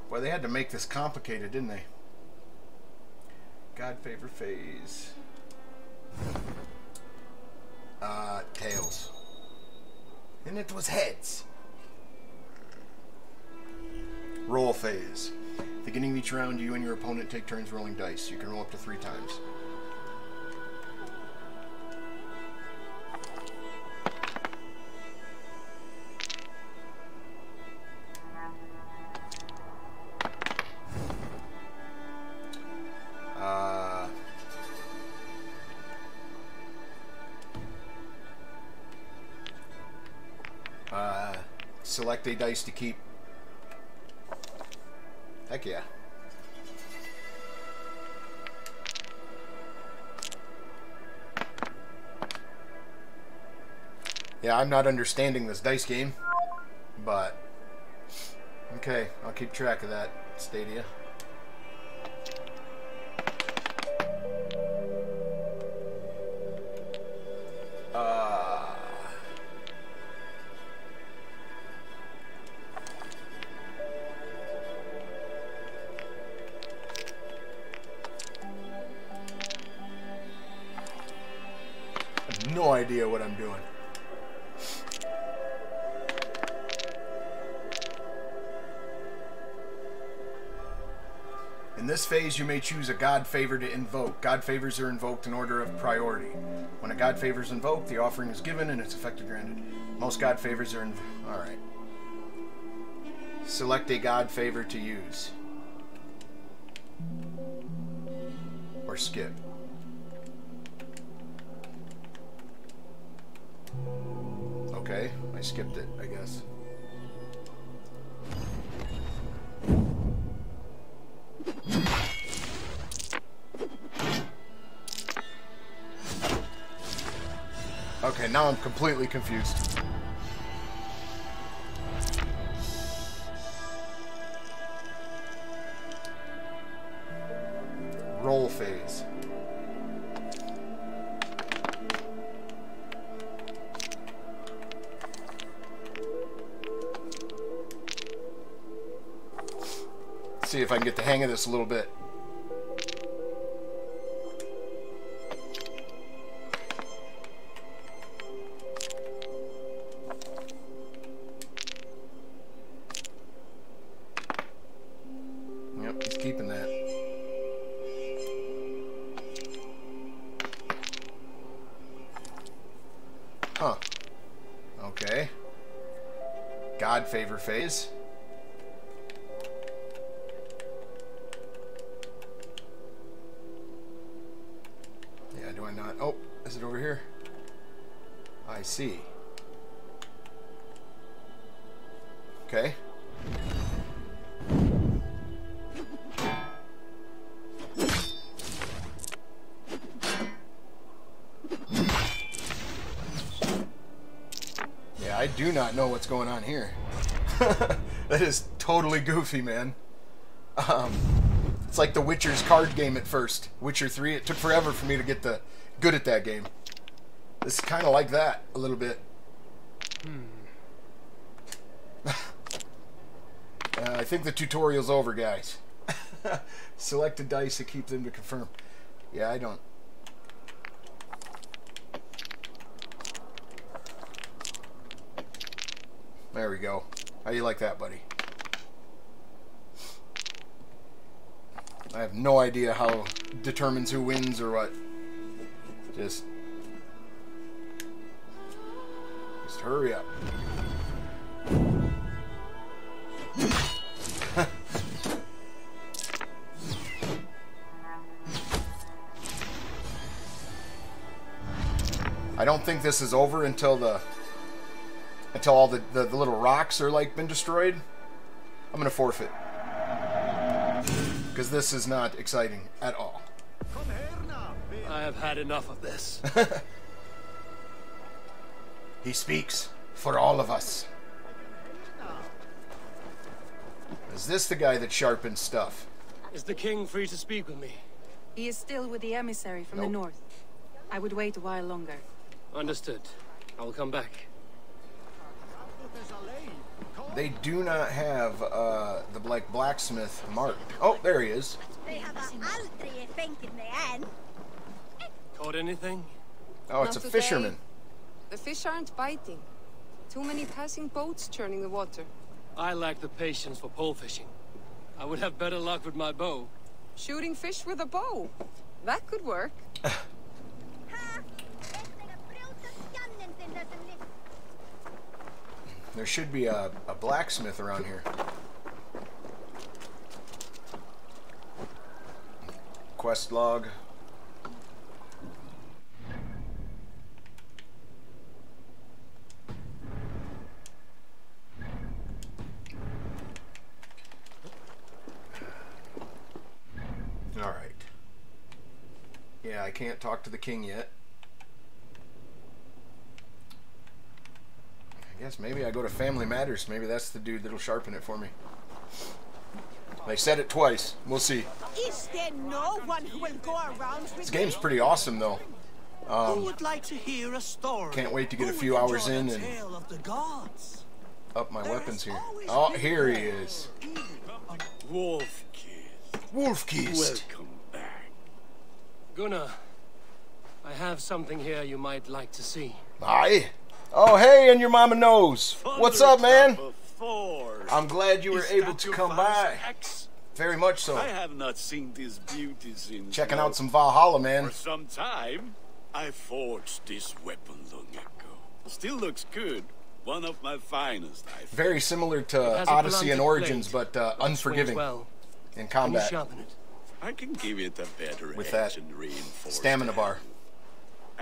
Boy, they had to make this complicated, didn't they? God favor phase. Uh, tails. And it was heads. Roll phase. Beginning of each round, you and your opponent take turns rolling dice. You can roll up to three times. A dice to keep. Heck yeah. Yeah, I'm not understanding this dice game, but okay, I'll keep track of that, Stadia. Phase, you may choose a god favor to invoke. God favors are invoked in order of priority. When a god favor is invoked, the offering is given and its effect granted. Most god favors are inv- Alright. Select a god favor to use. Or skip. Okay, I skipped it, I guess. Now I'm completely confused. Roll phase. See if I can get the hang of this a little bit. Phase. Yeah, do I not? Oh, is it over here? I see. Okay. Yeah, I do not know what's going on here. that is totally goofy, man. Um, it's like the Witcher's card game at first. Witcher 3, it took forever for me to get the good at that game. It's kind of like that a little bit. Hmm. uh, I think the tutorial's over, guys. Select the dice to keep them to confirm. Yeah, I don't... There we go. How do you like that, buddy? I have no idea how determines who wins or what. Just just hurry up. I don't think this is over until the until all the, the, the little rocks are like been destroyed. I'm gonna forfeit. Because this is not exciting at all. I have had enough of this. He speaks for all of us. Is this the guy that sharpens stuff? Is the king free to speak with me? He is still with the emissary from the north. I would wait a while longer. Understood. I will come back. They do not have uh, the like blacksmith mark. Oh, there he is. Caught anything? Oh, it's Not a today. fisherman. The fish aren't biting. Too many passing boats churning the water. I lack the patience for pole fishing. I would have better luck with my bow. Shooting fish with a bow. That could work. There should be a, a blacksmith around here. Quest log. All right. Yeah, I can't talk to the king yet. Guess maybe I go to Family Matters. Maybe that's the dude that'll sharpen it for me. They said it twice. We'll see. Is there no one who will go around with This game's pretty awesome, though. who Um, would like to hear a story? can't wait to get a few hours in the and- of the gods? up my weapons here. Oh, here he is. Wolf-Kissed. Wolf-Kissed. Welcome back. Gunnar, I have something here you might like to see. Aye. Oh, hey, and your mama knows. What's up, man? I'm glad you were able to come by. Very much so. I have not seen this beauty since. Checking out some Valhalla, man. For some time, I forged this weapon long ago. Still looks good. One of my finest, I think. Very similar to Odyssey and Origins, blade. but uh, unforgiving well. in Can combat. you sharpen it? I can give it a better With that and Stamina the bar.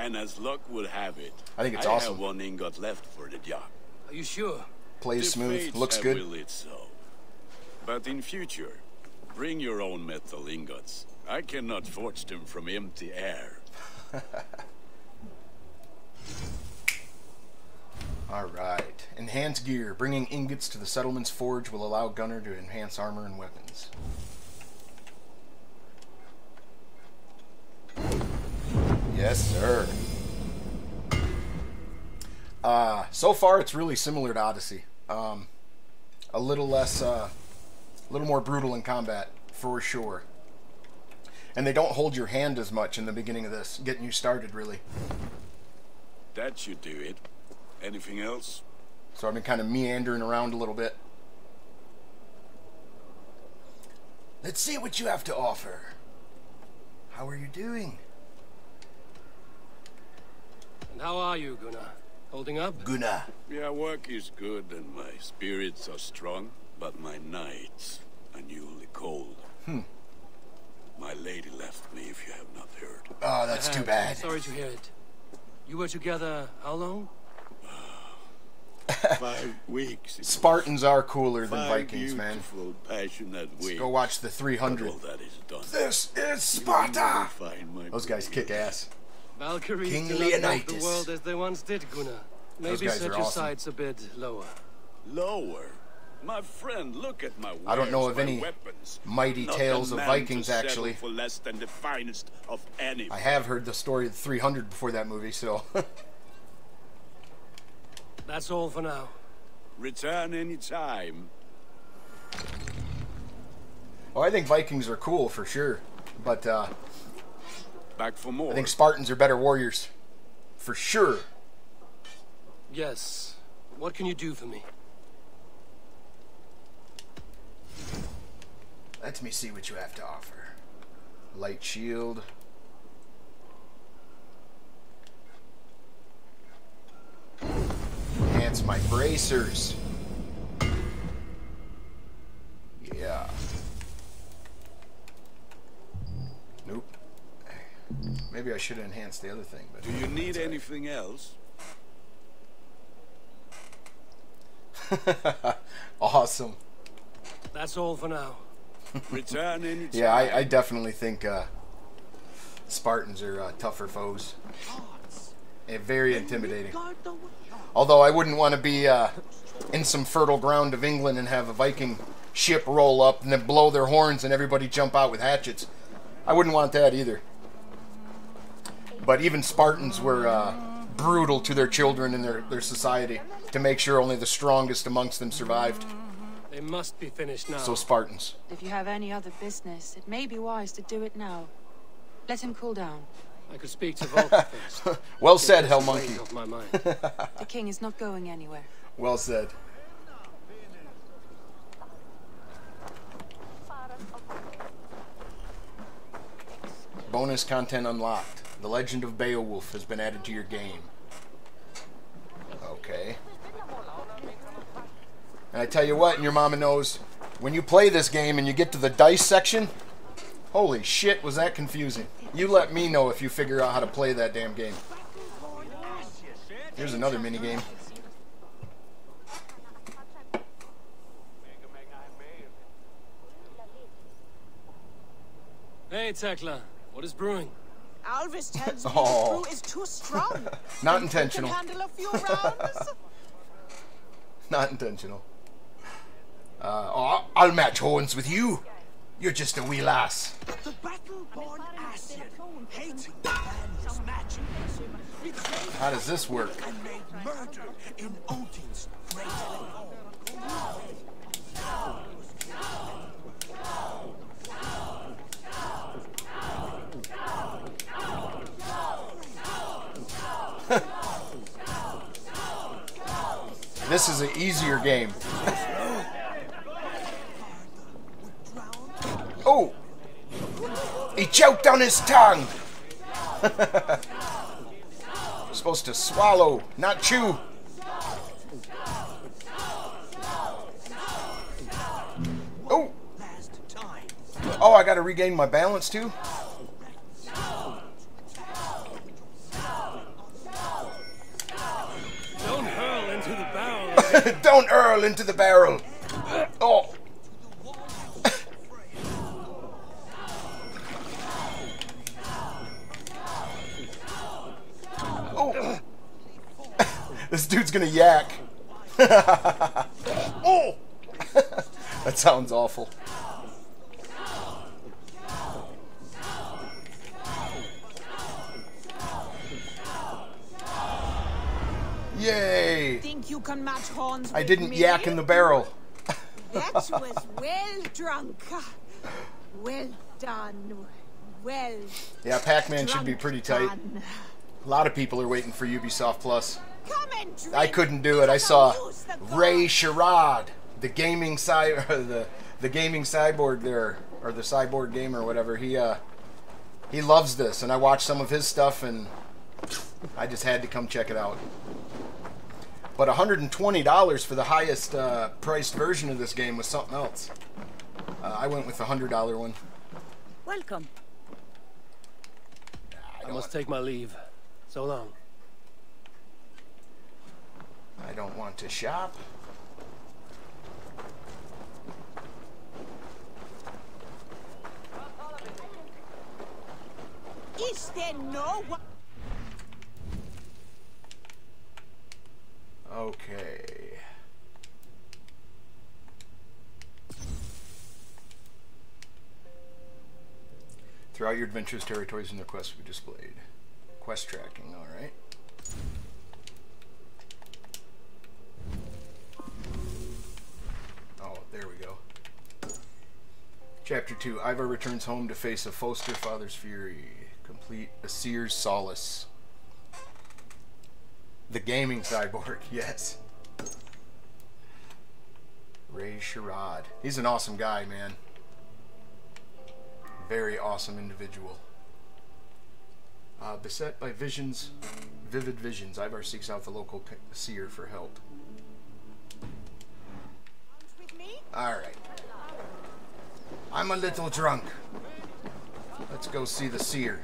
Handle. And as luck would have it, I think it's I awesome. have one ingot left for the job. Are you sure? Plays The smooth, looks good. willed it so. But in future, bring your own metal ingots. I cannot forge them from empty air. All right. Enhance gear. Bringing ingots to the settlement's forge will allow Gunnar to enhance armor and weapons. Yes, sir. Uh, so far, it's really similar to Odyssey. Um, a little less, uh, a little more brutal in combat, for sure. And they don't hold your hand as much in the beginning of this, getting you started, really. That should do it. Anything else? So I've been kind of meandering around a little bit. Let's see what you have to offer. How are you doing? And how are you, Gunnar? Holding up? Gunnar. Yeah, work is good and my spirits are strong, but my nights are newly cold. Hmm. My lady left me, if you have not heard. Oh, that's I too have. bad. Sorry to hear it. You were together how long? Five weeks. Spartans are cooler than Five Vikings, man. passionate Let's go watch the 300. All that is done. This is Sparta! never find my Those guys kick ass. Valkyries King do not the Leonidas. world as they once did, Gunnar. Maybe set your awesome. sights a bit lower. Lower. My friend, look at my I don't know of any weapons. mighty Not tales of Vikings, actually. For less than the finest of any. I have heard the story of 300 before that movie, so. That's all for now. Return any time. oh, I think Vikings are cool for sure. But uh, back for more. I think Spartans are better warriors. For sure. Yes. What can you do for me? Let me see what you have to offer. Light shield. Enhance my bracers. Yeah. Maybe I should enhance the other thing, but Do you need anything else? awesome. That's all for now. Return anytime. Yeah, I, I definitely think uh, Spartans are uh, tougher foes. And very intimidating. Although I wouldn't want to be uh, in some fertile ground of England and have a Viking ship roll up and then blow their horns and everybody jump out with hatchets. I wouldn't want that either. But even Spartans were uh, brutal to their children and their, their society to make sure only the strongest amongst them survived. They must be finished now. So Spartans. If you have any other business, it may be wise to do it now. Let him cool down. I could speak to Valka first. Well Get said, Hell Monkey. off my mind. The king is not going anywhere. Well said. Bonus content unlocked. The Legend of Beowulf has been added to your game. Okay. And I tell you what, and your mama knows, when you play this game and you get to the dice section, holy shit, was that confusing. You let me know if you figure out how to play that damn game. Here's another mini game. Hey, Tekla. What is brewing? Alvis tells me Oh. the brew is too strong. Not Think intentional. Can handle a few rounds. Not intentional. Uh, oh, I'll match horns with you. You're just a wee lass. the battle-born Asian, hating the man's magic, How does this work? and made murder in Odin's great This is an easier game. oh! He choked on his tongue! supposed to swallow, not chew. Oh! Oh, I gotta regain my balance too? Don't hurl into the barrel. Oh. oh. this dude's gonna yak. oh. that sounds awful. Yay! Think you can match horns I didn't me? yak in the barrel. That was well drunk. Well done. Well Yeah, Pac-Man should be pretty tight. done. A lot of people are waiting for Ubisoft Plus. Come and drink. I couldn't do it. I saw Ray Sherrod, the gaming cy- the the gaming cyborg there, or the cyborg gamer, or whatever. He uh he loves this, and I watched some of his stuff, and I just had to come check it out. But $120 for the highest uh, priced version of this game was something else. Uh, I went with the hundred dollar one. Welcome. I must take my leave. So long. I don't want to shop. Is there no one? Okay. Throughout your adventures, territories, and their quests will be displayed. Quest tracking, alright. Oh, there we go. Chapter 2 Eivor returns home to face a foster father's fury. Complete a seer's solace. The gaming cyborg, yes. Ray Sherrod. He's an awesome guy, man. Very awesome individual. Uh, beset by visions, vivid visions, Eivor seeks out the local seer for help. Alright. I'm a little drunk. Let's go see the seer.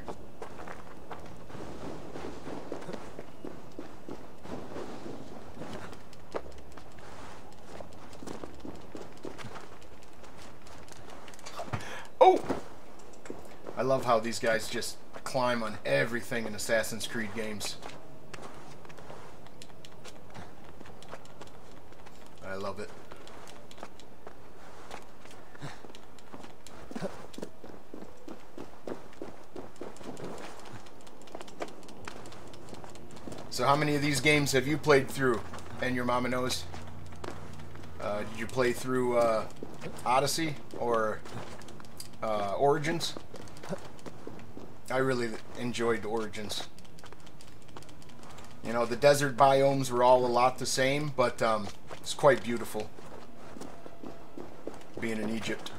Oh! I love how these guys just climb on everything in Assassin's Creed games. I love it. So how many of these games have you played through and your mama knows? Uh, did you play through uh, Odyssey or uh, Origins? I really enjoyed Origins. You know, the desert biomes were all a lot the same, but um, it's quite beautiful being in Egypt.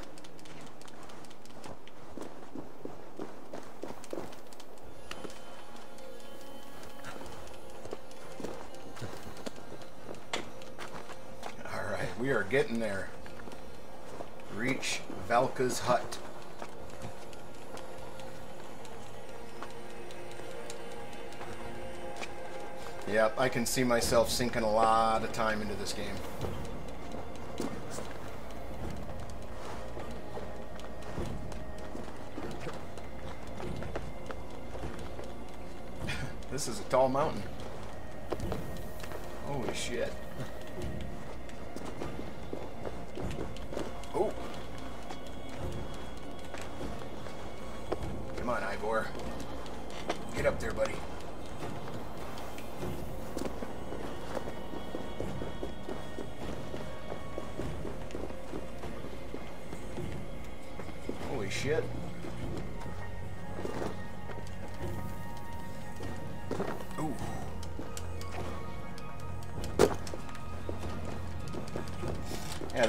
Alright, we are getting there. Reach Valka's hut. Yep, I can see myself sinking a lot of time into this game. this is a tall mountain. Holy shit.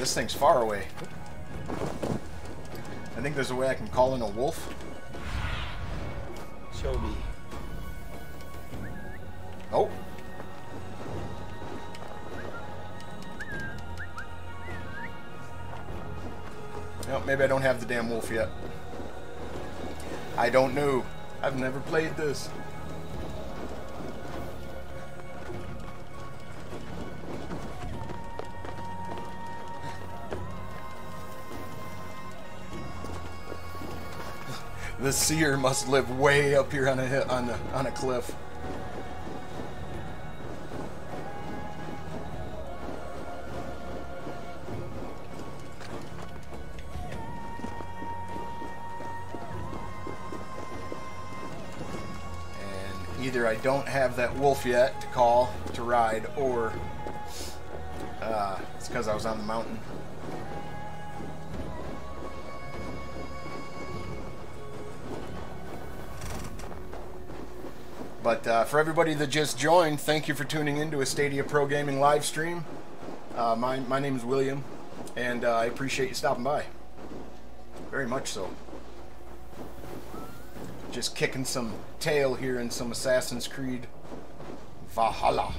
This thing's far away. I think there's a way I can call in a wolf. Show me. Oh. Well, maybe I don't have the damn wolf yet. I don't know. I've never played this. The seer must live way up here on a on a on a cliff. And either I don't have that wolf yet to call to ride, or uh, it's because I was on the mountain. But uh, for everybody that just joined, thank you for tuning in to a Stadia Pro Gaming live stream. Uh, my, my name is William, and uh, I appreciate you stopping by. Very much so. Just kicking some tail here in some Assassin's Creed Valhalla.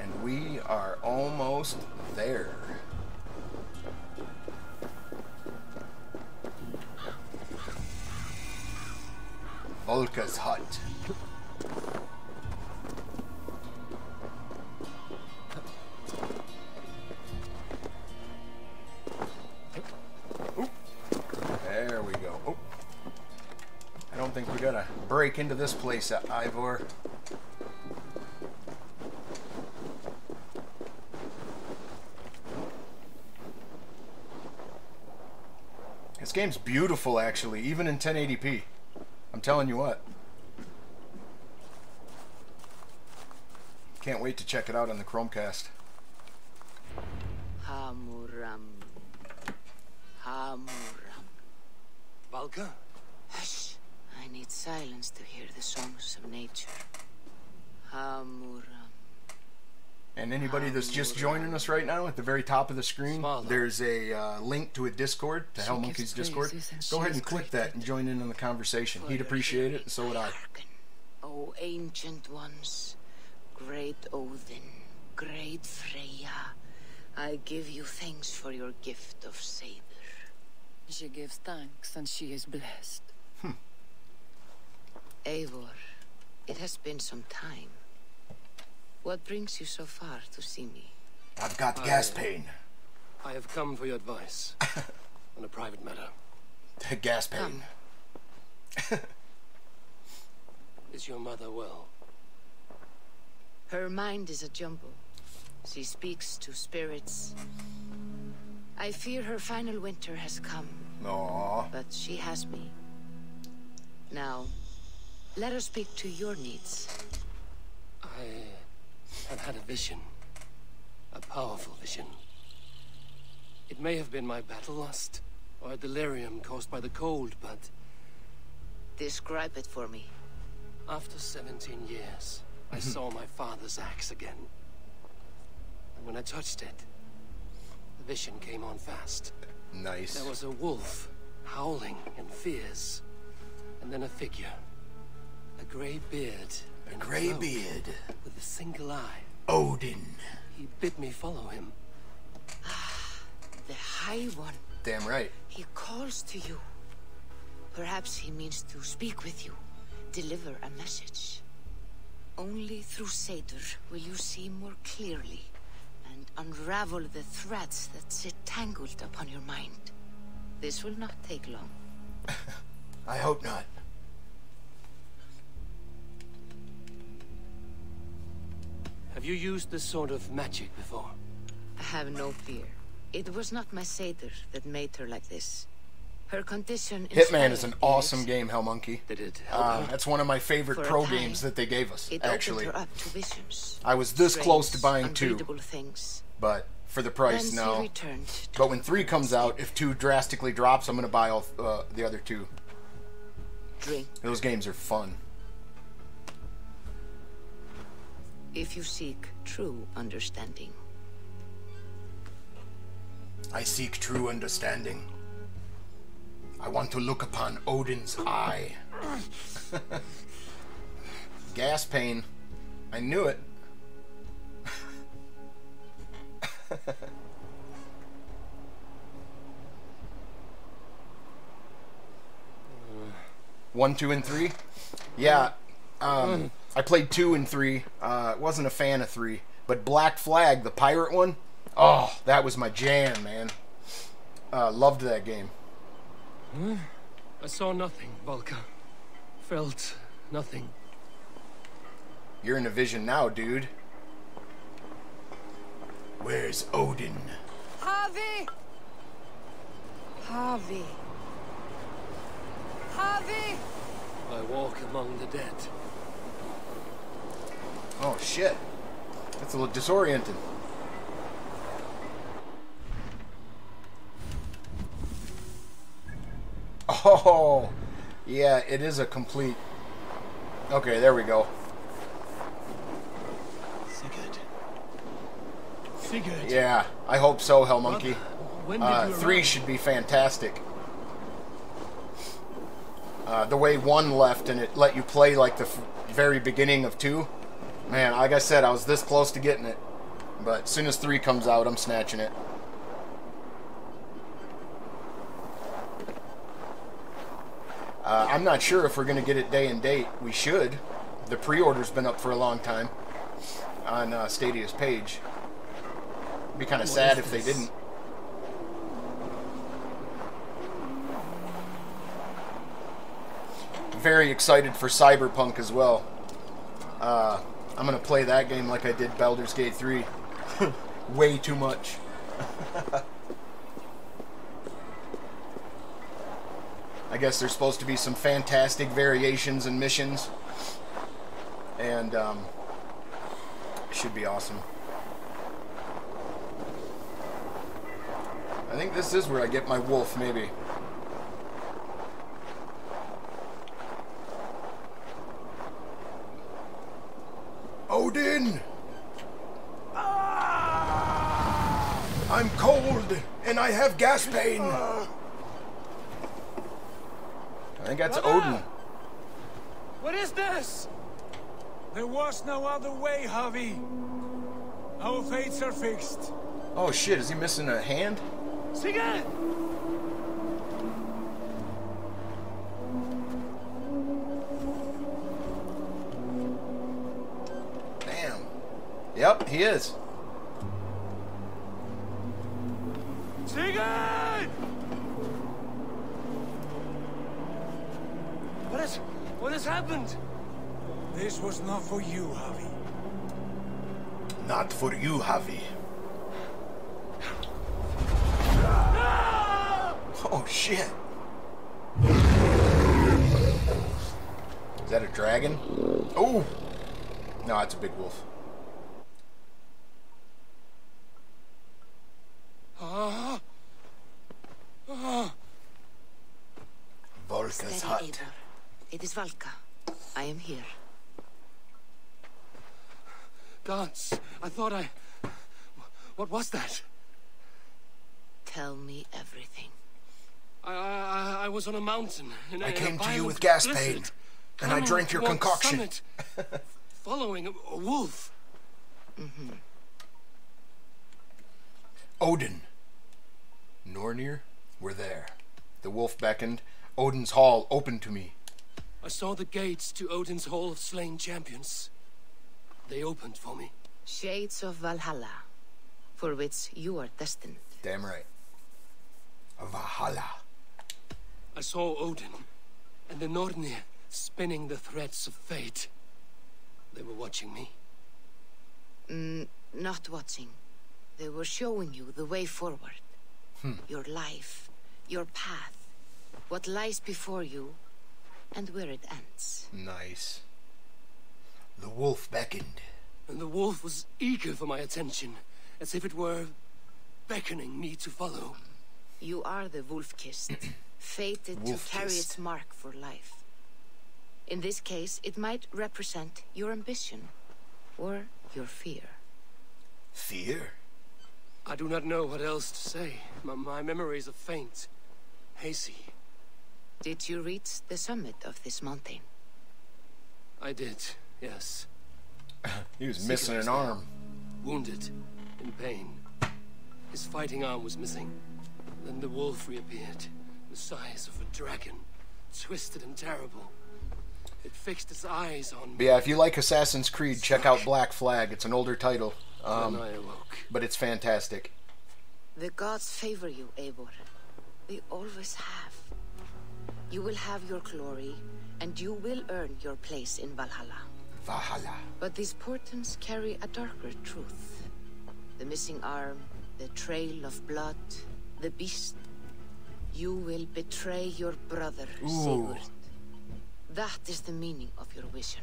And we are almost there. Into this place, Eivor. This game's beautiful, actually, even in 1080p. I'm telling you what. Can't wait to check it out on the Chromecast. Hamuram. Hamuram. Valka? Hush. I need silence to hear the songs of nature. Hamuram. And anybody that's just joining us right now, at the very top of the screen, there's a uh, link to a Discord, to She Hell Monkeys Discord. Go ahead and click that and join in on the conversation. He'd appreciate it, and so would I. O ancient ones, great Odin, great Freya, I give you thanks for your gift of Saber. She gives thanks and she is blessed. Eivor, it has been some time. What brings you so far to see me? I've got gas pain. I have come for your advice on a private matter. gas pain. Is your mother well? Her mind is a jumble. She speaks to spirits. I fear her final winter has come. Aww. But she has me. Now, let us speak to your needs. I have had a vision. A powerful vision. It may have been my battle lust, or a delirium caused by the cold, but Describe it for me. after 17 years, I mm-hmm. saw my father's axe again. And when I touched it, the vision came on fast. Nice. There was a wolf, howling in fears. And then a figure. A grey beard. A grey beard. With a single eye. Odin. He bid me follow him. Ah, The High One. Damn right. He calls to you. Perhaps he means to speak with you, deliver a message. Only through Seder will you see more clearly and unravel the threads that sit tangled upon your mind. This will not take long. I hope not. Have you used this sort of magic before? I have no fear. It was not my Seder that made her like this. Her condition Hitman is an the awesome game, Hell Monkey. Did it help Uh, that's one of my favorite pro time, games that they gave us, It actually. her up to visions. I was this close to buying two, things. but for the price, Then no. But when three comes out, if two drastically drops, I'm gonna buy all uh, the other two. Drink. Those games are fun. If you seek true understanding. I seek true understanding. I want to look upon Odin's eye. Gas pain. I knew it. One, two, and three. Yeah, um, I played two and three. Uh, wasn't a fan of three, but Black Flag, the pirate one. Oh, that was my jam, man. Uh, loved that game. Huh? I saw nothing, Valka. Felt nothing. You're in a vision now, dude. Where's Odin? Havi! Havi. Havi! I walk among the dead. Oh shit. That's a little disorienting. Oh, yeah, it is a complete. Okay, there we go. Sigurd. Sigurd. Yeah, I hope so, Hell Monkey. Uh, three should be fantastic. Uh, the way one left and it let you play like the f- very beginning of two. Man, like I said, I was this close to getting it. But as soon as three comes out, I'm snatching it. Uh, I'm not sure if we're going to get it day and date. We should. The pre-order's been up for a long time on uh, Stadia's page. It'd be kind of sad if they didn't. Very excited for Cyberpunk as well. Uh, I'm gonna play that game like I did Baldur's Gate 3. Way too much. I guess there's supposed to be some fantastic variations and missions. And, um, should be awesome. I think this is where I get my wolf, maybe. Ah! I'm cold, and I have gas pain. I think that's Mother! Odin. What is this? There was no other way, Havi. Our fates are fixed. Oh shit, is he missing a hand? Sigurd. Yep, he is. Sigurd! What has, what has happened? This was not for you, Havi. Not for you, Havi. Oh shit. Is that a dragon? Oh! No, it's a big wolf. Ah. Ah. Valka's Steady, hut. Eivor. It is Valka. I am here. Dance. I thought I... What was that? Tell me everything. I, I, I was on a mountain. In a, I in a came to you with gas blizzard, pain, and I drank your concoction. following a, a wolf. Mm-hmm. Odin. Nornir were there. The wolf beckoned. Odin's hall opened to me. I saw the gates to Odin's Hall of Slain Champions. They opened for me. Shades of Valhalla, for which you are destined. Damn right. Valhalla. I saw Odin and the Nornir spinning the threads of fate. They were watching me. Mm, not watching. They were showing you the way forward. Hmm. Your life, your path, what lies before you, and where it ends. Nice. The wolf beckoned. And the wolf was eager for my attention, as if it were beckoning me to follow. You are the wolf-kissed, fated to carry its mark for life. In this case, it might represent your ambition, or your fear. Fear? I do not know what else to say. My, my memories are faint, hazy. Did you reach the summit of this mountain? I did, yes. He was Sigurd missing an arm. Wounded, in pain. His fighting arm was missing. Then the wolf reappeared, the size of a dragon, twisted and terrible. It fixed its eyes on But me. yeah, if you like Assassin's Creed, check out Black Flag. It's an older title. Um, Then I awoke. but it's fantastic. The gods favor you, Eivor. They always have. You will have your glory, and you will earn your place in Valhalla. Valhalla. But these portents carry a darker truth. The missing arm, the trail of blood, the beast. You will betray your brother, Ooh. Sigurd. That is the meaning of your vision.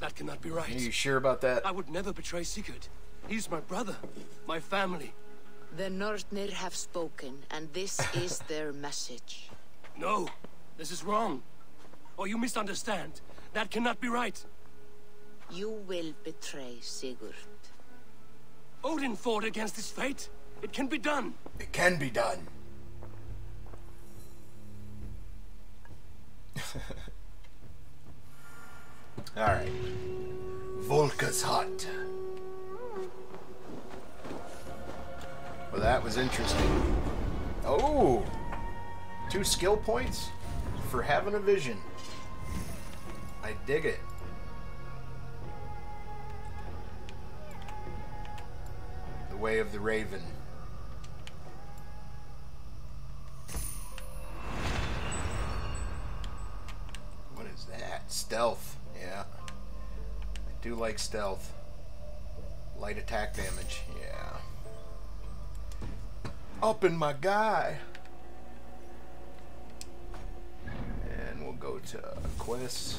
That cannot be right. Are you sure about that? I would never betray Sigurd. He's my brother, my family. The Nornir have spoken, and this is their message. No, this is wrong. Or you misunderstand. That cannot be right. You will betray Sigurd. Odin fought against his fate. It can be done. It can be done. Alright. Valka's hut. Well, that was interesting. Oh! Two skill points for having a vision. I dig it. The Way of the Raven. What is that? Stealth. Yeah. I do like stealth. Light attack damage. Yeah. Up in my guy. And we'll go to quests.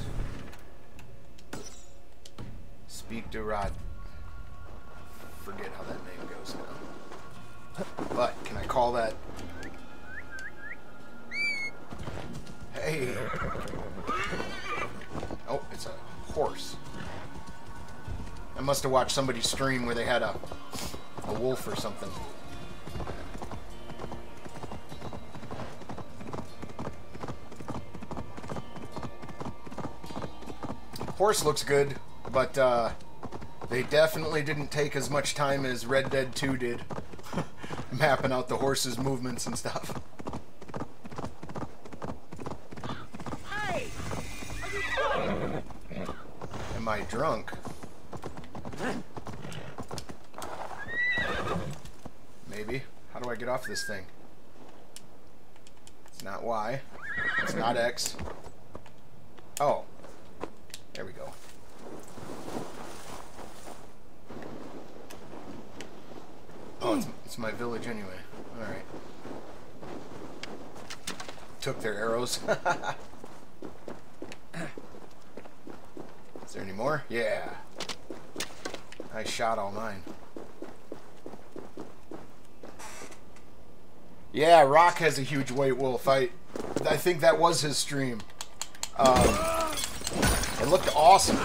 Speak to Rod. Forget how that name goes now. But can I call that? Hey. Oh, it's a horse. I must have watched somebody stream where they had a a wolf or something. Horse looks good, but uh, they definitely didn't take as much time as Red Dead 2 did, mapping out the horse's movements and stuff. Hey! Am I drunk? Maybe. How do I get off this thing? It's not Y. It's not X. Oh. There we go. Oh, it's, it's my village anyway. Alright. Took their arrows. Is there any more? Yeah. I shot all mine. Yeah, Rock has a huge white wolf. I, I think that was his stream. Um, it looked awesome.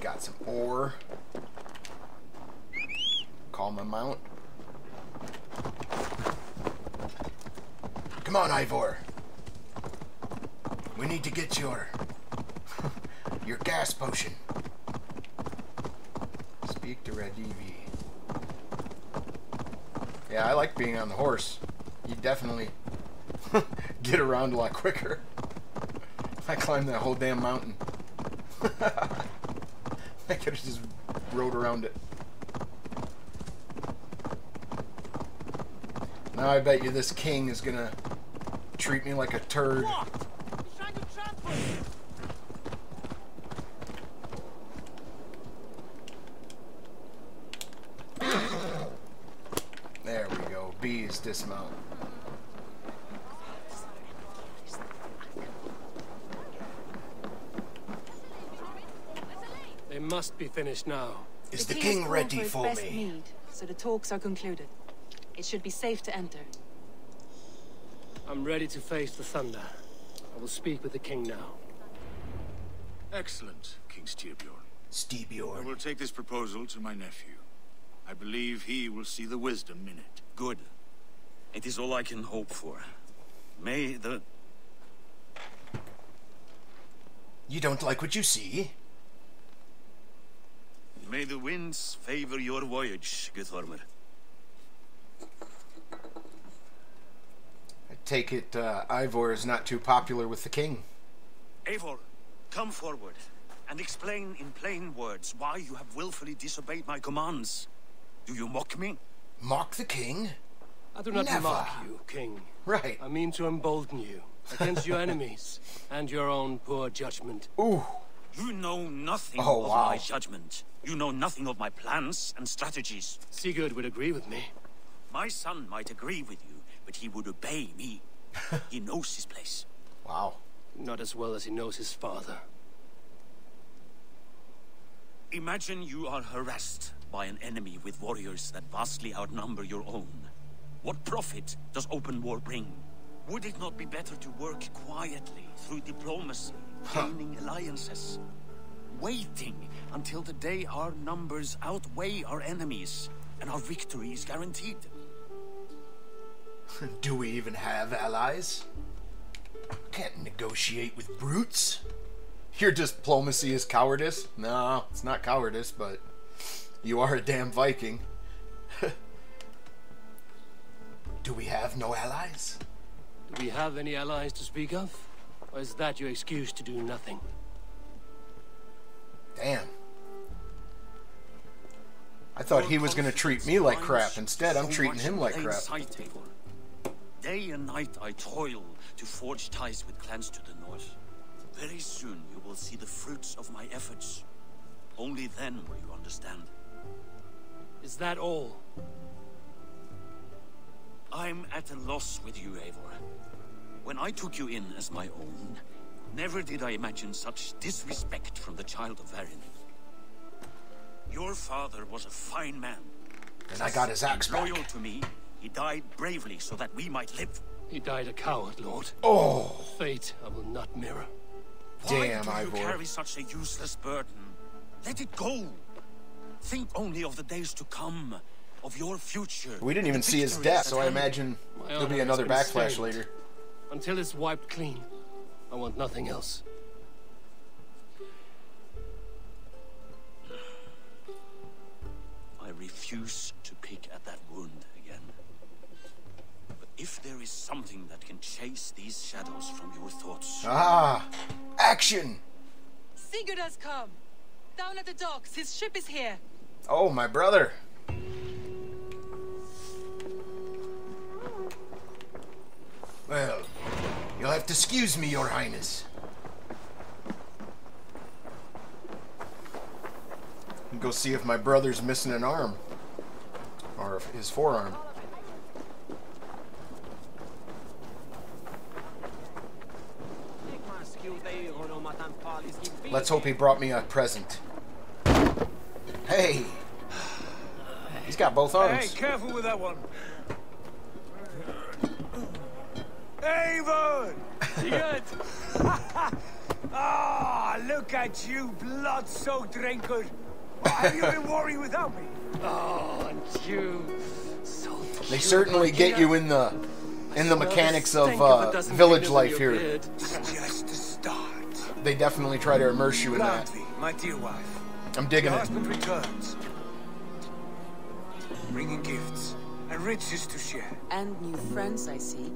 Got some ore. Call my mount. Come on, Eivor. We need to get your your gas potion. Speak to Randvi. Yeah, I like being on the horse. You definitely get around a lot quicker. I climbed that whole damn mountain. I could have just rode around it. Now I bet you this king is gonna treat me like a turd we go. Bees dismount. They must be finished now. has called his best Mead, so the talks are concluded. It should be safe to enter. I'm ready to face the thunder. I will speak with the king now. Excellent, King Styrbjörn. Styrbjörn. I will take this proposal to my nephew. I believe he will see the wisdom in it. Good. It is all I can hope for. May the... You don't like what you see? May the winds favor your voyage, Guthormer. I take it uh, Eivor is not too popular with the king. Eivor, come forward and explain in plain words why you have willfully disobeyed my commands. Do you mock me? Mock the king? I do not Never. mock you, king. Right. I mean to embolden you against your enemies and your own poor judgment. Ooh. You know nothing Oh, of wow. my judgment. You know nothing of my plans and strategies. Sigurd would agree with me. My son might agree with you, but he would obey me. he knows his place. Wow. Not as well as he knows his father. Imagine you are harassed by an enemy with warriors that vastly outnumber your own. What profit does open war bring? Would it not be better to work quietly through diplomacy, gaining alliances? Waiting until the day our numbers outweigh our enemies and our victory is guaranteed. Do we even have allies? Can't negotiate with brutes. Your diplomacy is cowardice? No, it's not cowardice, but you are a damn Viking. Do we have no allies? Do we have any allies to speak of? Or is that your excuse to do nothing? Damn. I thought he was gonna treat me like crap. Instead, I'm treating him like plain crap. sight, Eivor. Day and night I toil to forge ties with clans to the north. Very soon you will see the fruits of my efforts. Only then will you understand. Is that all? I'm at a loss with you, Eivor. When I took you in as my own, never did I imagine such disrespect from the child of Varin. Your father was a fine man. And I got his axe back. Loyal to me, he died bravely so that we might live. He died a coward, Lord. Oh! Fate I will not mirror. Why Damn, do you Eivor. carry such a useless burden? Let it go. Think only of the days to come, of your future. We didn't even see his death, so I imagine there'll be another has backflash stained. later. Until it's wiped clean, I want nothing else. I refuse to pick at that wound again. But if there is something that can chase these shadows from your thoughts... Ah, action! Sigurd has come. Down at the docks. His ship is here. Oh, my brother. Well, you'll have to excuse me, Your Highness. Go see if my brother's missing an arm. Or his forearm. Let's hope he brought me a present. Hey! He's got both arms. Hey, careful with that one. Avon! You good? Ah, look at you, blood-soaked drinker. Have you been worried without me? Oh, and you, so They certainly get you in the in the mechanics of uh, village life here. Just to start. They definitely try to immerse you in that. My dear wife. I'm digging Your it. husband returns. Bringing gifts and riches to share. And new friends, I see.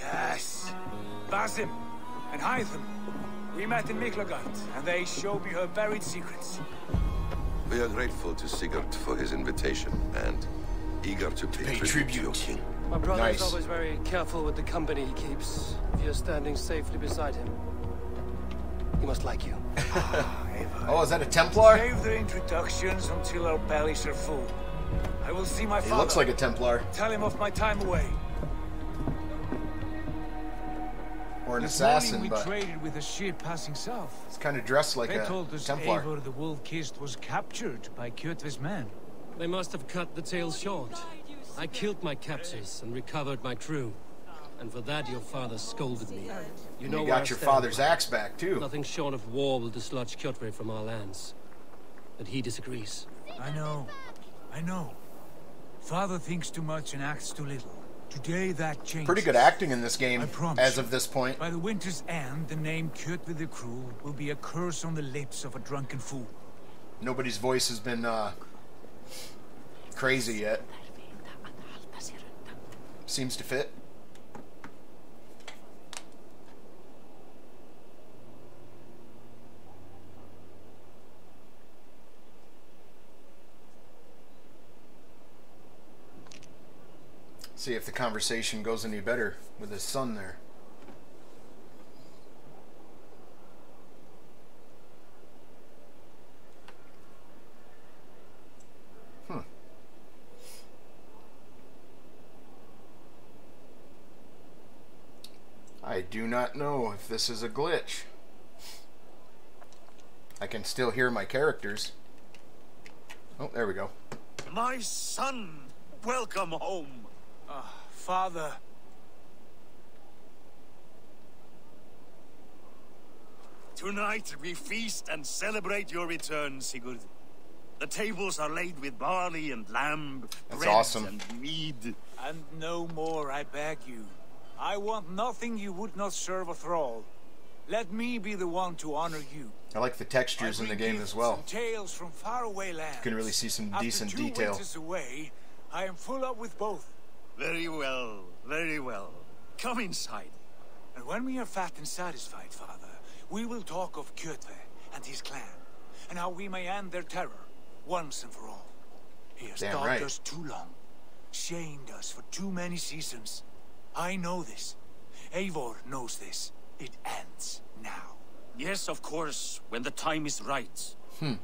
Yes. Basim and Hytham. We met in Miklagard, and they showed me her buried secrets. We are grateful to Sigurd for his invitation and eager to pay, tribute, to your king. My brother Nice. is always very careful with the company he keeps. If you're standing safely beside him, he must like you. Ah, oh, is that a Templar? Save the introductions until our bellies are full. I will see my He father. looks like a Templar. Tell him of my time away. Or an This assassin, morning we but traded with a ship passing south. It's kind of dressed like they a told us Templar. Eivor the Wolf-Kissed was captured by Kjotve's men. They must have cut the tale short. I killed my captors and recovered my crew. And for that your father scolded me. You And know you where got your stand. father's axe back, too. Nothing short of war will dislodge Kjotve from our lands. But he disagrees. I know. I know. Father thinks too much and acts too little. Today that changes. Pretty good acting in this game as of this point. By the winter's end, the name Kjotve the Cruel will be a curse on the lips of a drunken fool. Nobody's voice has been uh, crazy yet. Seems to fit. See if the conversation goes any better with his son there. Hmm. I do not know if this is a glitch. I can still hear my characters. Oh, there we go. My son, welcome home. Ah, Father. Tonight we feast and celebrate your return, Sigurd. The tables are laid with barley and lamb, That's bread awesome. and mead. And no more, I beg you. I want nothing you would not serve a thrall. Let me be the one to honor you. I like the textures in the game as well. and Tales from faraway lands. You can really see some After decent two detail. away, I am full up with both. Very well, very well. Come inside. And when we are fat and satisfied, Father, we will talk of Kjotve and his clan, and how we may end their terror, once and for all. He has Damn dogged right. us too long, shamed us for too many seasons. I know this. Eivor knows this. It ends now. Yes, of course, when the time is right. Hmm.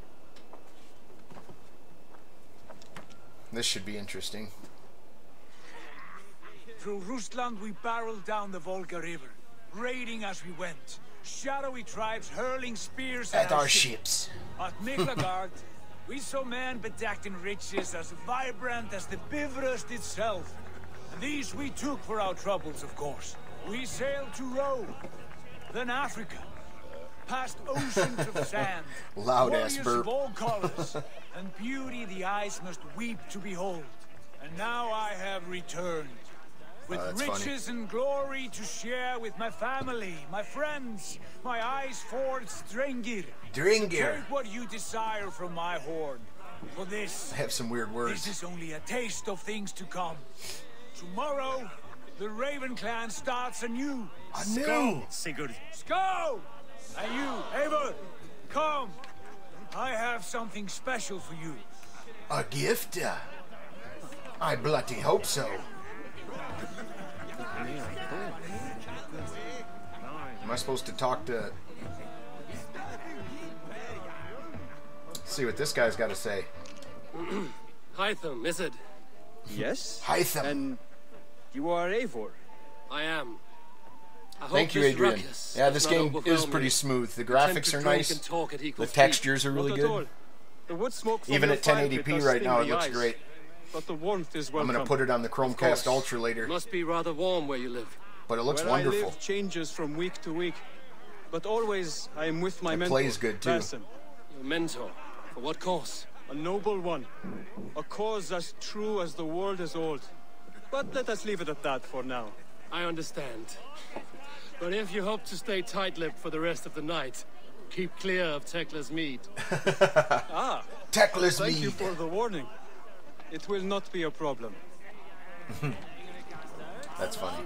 This should be interesting. Through Rusland we barreled down the Volga River, raiding as we went. Shadowy tribes hurling spears At at, our ship. ships. At Miklagard, we saw men bedecked in riches as vibrant as the Bifrost itself. And these we took for our troubles, of course. We sailed to Rome, then Africa, past oceans of sand, Loud ass burp. of all colors, and beauty the eyes must weep to behold. And now I have returned, with Oh, that's funny. riches and glory to share with my family, my friends, my eyes forged Drengir. Drengir. Take what you desire from my horn. For this, I have some weird words. this is only a taste of things to come. Tomorrow, the Raven clan starts anew. Anew? Sigurd. Go! And you, Eivor, come. I have something special for you. A gift? I bloody hope so. Am I supposed to talk to... See what this guy's got to say. Hytham, is it? Yes? Hytham. And you are Eivor? I am. I Thank you, Adrian. Yeah, this game is pretty me. smooth. The graphics are nice. talk at equal The textures are really Not at all. good. The wood smoke Even at 1080p right now, it looks eyes, great. But the warmth is I'm going to put it on the Of course. Chromecast Ultra later. Must be rather warm where you live. But it looks Where wonderful. I live changes from week to week. But always I am with my It mentor. plays good, too. Basim. Your mentor. For what cause? A noble one. A cause as true as the world is old. But let us leave it at that for now. I understand. But if you hope to stay tight-lipped for the rest of the night, keep clear of Tekla's mead. Ah, Tekla's thank you for the warning. It will not be a problem. That's funny.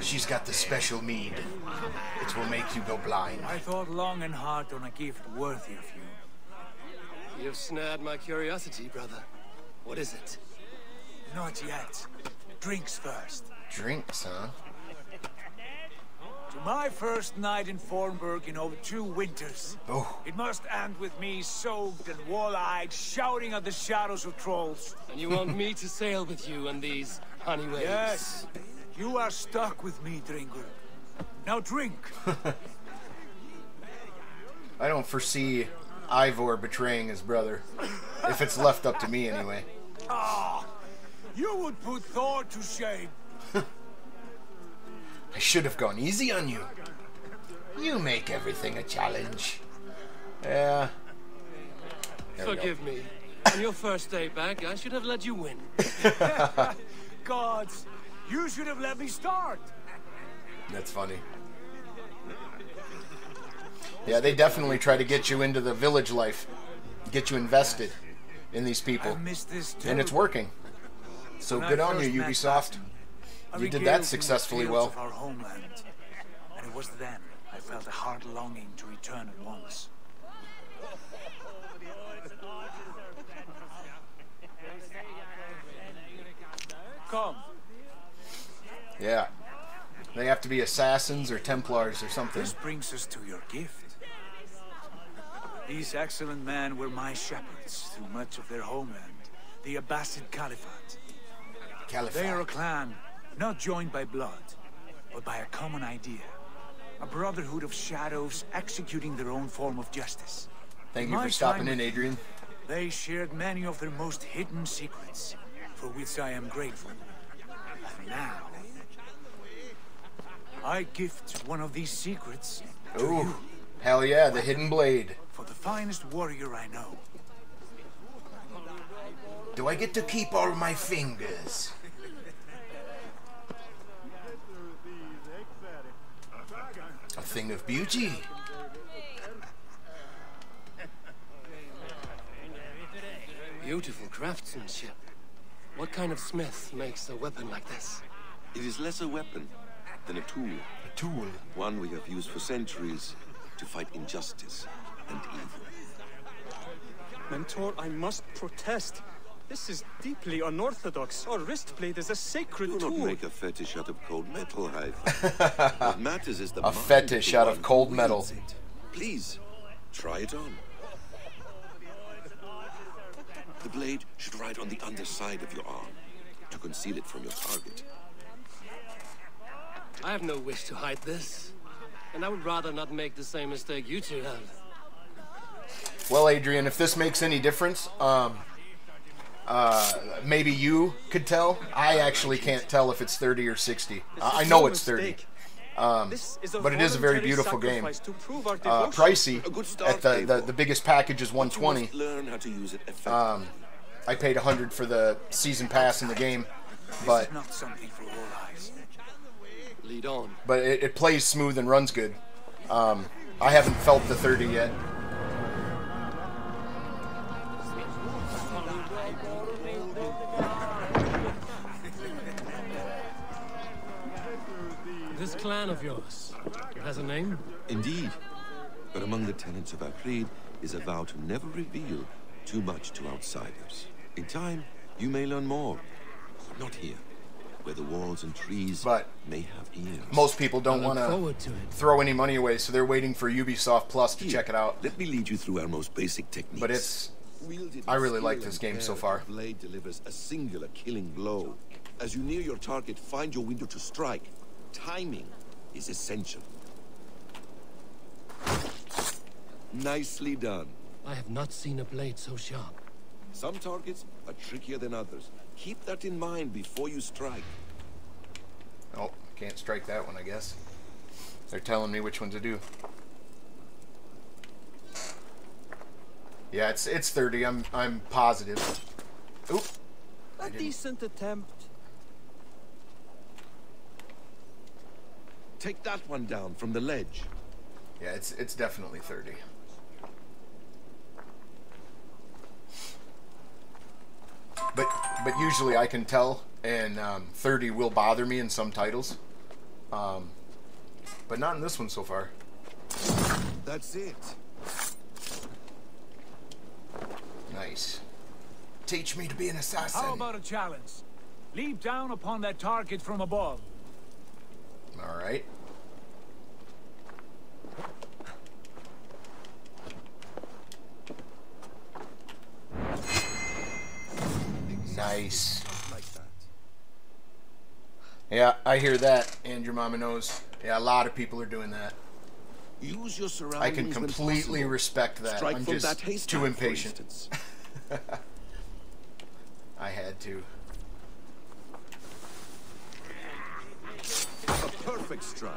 She's got the special mead. It will make you go blind. I thought long and hard on a gift worthy of you. You've snared my curiosity, brother. What is it? Not yet. Drinks first. Drinks, huh? To my first night in Fornburg in over two winters. Oh. It must end with me soaked and wall-eyed, shouting at the shadows of trolls. And you want me to sail with you on these honey waves? Yes. You are stuck with me, Drengr. Now drink. I don't foresee Eivor betraying his brother. If it's left up to me, anyway. Ah, you would put Thor to shame. I should have gone easy on you. You make everything a challenge. Yeah. There. Forgive me. On your first day back, I should have let you win. Gods, you should have let me start. That's funny. Yeah, they definitely try to get you into the village life, get you invested in these people, I missed this too. and it's working. So good on you, Ubisoft. I You did that in the successfully well. Of our homeland, and it was then I felt a hard longing to return at once. Come, Yeah. They have to be assassins or Templars or something. this brings us to your gift. These excellent men were my shepherds through much of their homeland, the Abbasid Caliphate. Caliphate. They are a clan, not joined by blood, but by a common idea. A brotherhood of shadows executing their own form of justice. Thank you for stopping in, Adrian. They shared many of their most hidden secrets, for which I am grateful. And now, I gift one of these secrets to Ooh, you hell yeah, the hidden blade. for the finest warrior I know. Do I get to keep all my fingers? Thing of beauty. Beautiful craftsmanship. What kind of smith makes a weapon like this? It is less a weapon than a tool. A tool? One we have used for centuries to fight injustice and evil. Mentor, I must protest. This is deeply unorthodox. Our wrist blade is a sacred Do tool. not make a fetish out of cold metal, Hyde. what matters is the A mind fetish out of cold metal. it. Please, try it on. The blade should ride on the underside of your arm to conceal it from your target. I have no wish to hide this. And I would rather not make the same mistake you two have. Well, Adrian, if this makes any difference, um, uh, maybe you could tell. I actually can't tell if it's 30 or 60. Uh, I know it's 30. Um, This is a but it is a very beautiful game. sacrifice to prove our Uh, pricey. A good start, At the, the, the biggest package is 120. learn how to use it effectively. Um, I paid 100 for the season pass in the game. but This is not something for all eyes. Lead on. but it, it plays smooth and runs good. Um, I haven't felt the 30 yet. Clan of yours, it has a name? Indeed. But among the tenets of our creed is a vow to never reveal too much to outsiders. In time, you may learn more. But not here, where the walls and trees But may have ears. Most people don't want to to it. throw any money away, so they're waiting for Ubisoft Plus to Here, check it out. Let me lead you through our most basic techniques. But it's I really like this game so far. the blade delivers a singular killing blow. As you near your target, find your window to strike. Timing is essential. Nicely done. I have not seen a blade so sharp. Some targets are trickier than others. Keep that in mind before you strike. Oh, can't strike that one, I guess. They're telling me which one to do. Yeah, it's it's 30. I'm I'm positive. Oop. A decent attempt. Take that one down from the ledge. Yeah, it's it's definitely 30. But but usually I can tell, and um, 30 will bother me in some titles, um, but not in this one so far. That's it. Nice. Teach me to be an assassin. How about a challenge? Leap down upon that target from above. All right. Nice. Yeah, I hear that, and your mama knows. Yeah, a lot of people are doing that. Use your surroundings I can completely respect that. Strike I'm just that too impatient. I had to. A perfect strike.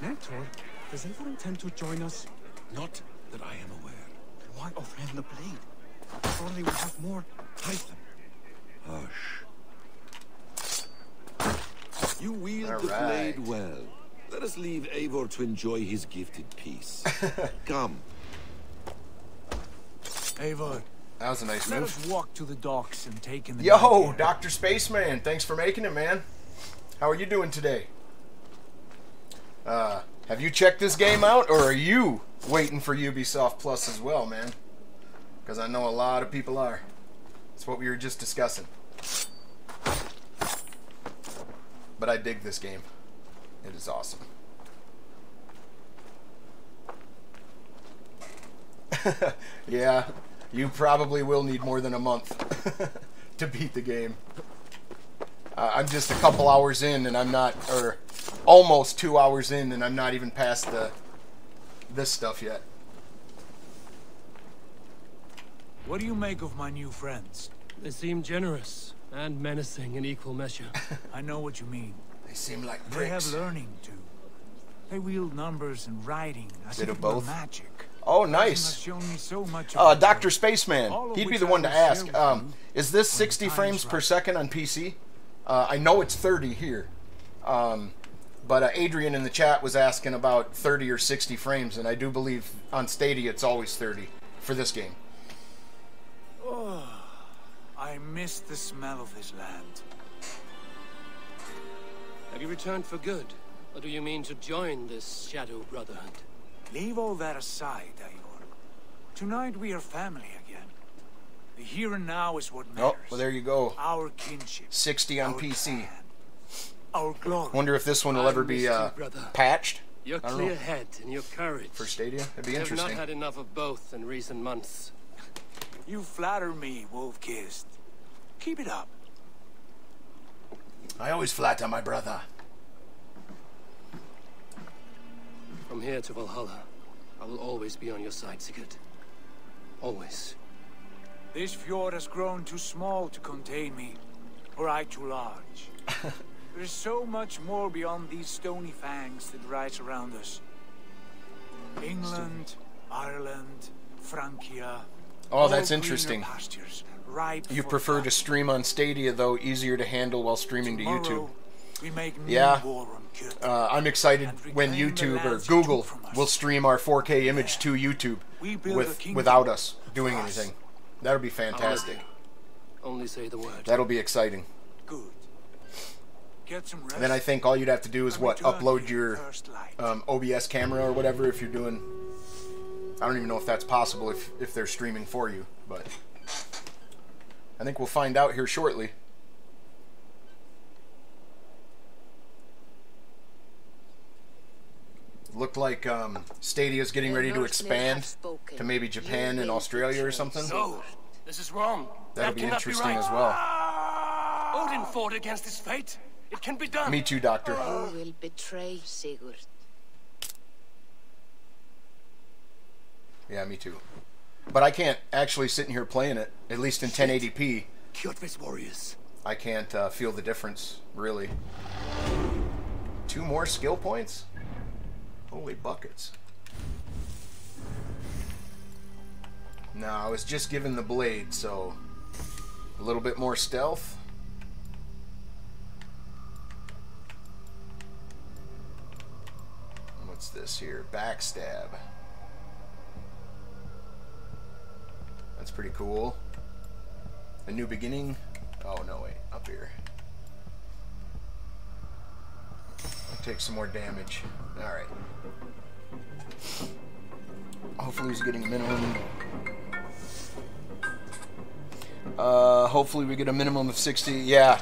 Mentor, does anyone intend to join us? Not that I am aware. Why offhand the blade? Surely we have more. Hytham. Hush. You wield All the blade well. Let us leave Eivor to enjoy his gifted peace. Come. Eivor, That was a nice let move. us walk to the docks and take in the Yo, night. Dr. Spaceman, thanks for making it, man. How are you doing today? Uh, have you checked this game out, or are you waiting for Ubisoft Plus as well, man? Because I know a lot of people are. That's what we were just discussing. But I dig this game. It is awesome. yeah, you probably will need more than a month to beat the game. Uh, I'm just a couple hours in, and I'm not, or almost two hours in, and I'm not even past the this stuff yet. What do you make of my new friends? They seem generous and menacing in equal measure. I know what you mean. They seem like bricks. They have learning too. They wield numbers and writing as Bit if of both. magic. Oh, nice. so Uh, Dr. Spaceman. He'd be the one to ask. Um, is this 60 frames per second on PC? Uh, I know it's 30 here. Um, but uh, Adrian in the chat was asking about 30 or 60 frames, and I do believe on Stadia it's always 30 for this game. Oh, I miss the smell of this land. Have you returned for good? Or do you mean to join this Shadow Brotherhood? Leave all that aside, Eivor. Tonight we are family again. The here and now is what matters. Oh, well, there you go. Our kinship, 60 on PC. our glory. Wonder if this one will I ever be miss you, uh, brother. patched. Your I don't clear know. head and your courage. For Stadia? It'd be I have not had enough of both in recent months. You flatter me, Wolf-Kissed. Keep it up. I always flatter my brother. From here to Valhalla, I will always be on your side, Sigurd. Always. This fjord has grown too small to contain me, or I too large. There is so much more beyond these stony fangs that rise around us. England, Ireland, Francia. Oh, that's interesting. Pastures, You prefer to stream on Stadia, though, easier to handle while streaming to YouTube. We make new Yeah. Uh, I'm excited when YouTube or Google took from us. will stream our 4K image to YouTube with without us doing us. anything. That'll be fantastic. Only say the word. That'll be exciting. Good. Get some rest. And then I think all you'd have to do is what upload your um, OBS camera or whatever if you're doing. I don't even know if that's possible if if they're streaming for you, but I think we'll find out here shortly. Looked like um, Stadia's getting ready to expand to maybe Japan and Australia or something. No, this is wrong. That'll that be interesting be right. as well. Odin fought against his fate. It can be done. Me too, Doctor. Who will betray Sigurd? Yeah, me too. But I can't actually sit in here playing it, at least in 1080p. Kjotve's warriors. I can't uh, feel the difference, really. Two more skill points? Holy buckets. No, I was just given the blade, so a little bit more stealth. What's this here? Backstab. That's pretty cool. A new beginning. Oh no, wait, up here. Take some more damage. Alright. Hopefully he's getting a minimum. Uh, hopefully we get a minimum of 60. Yeah.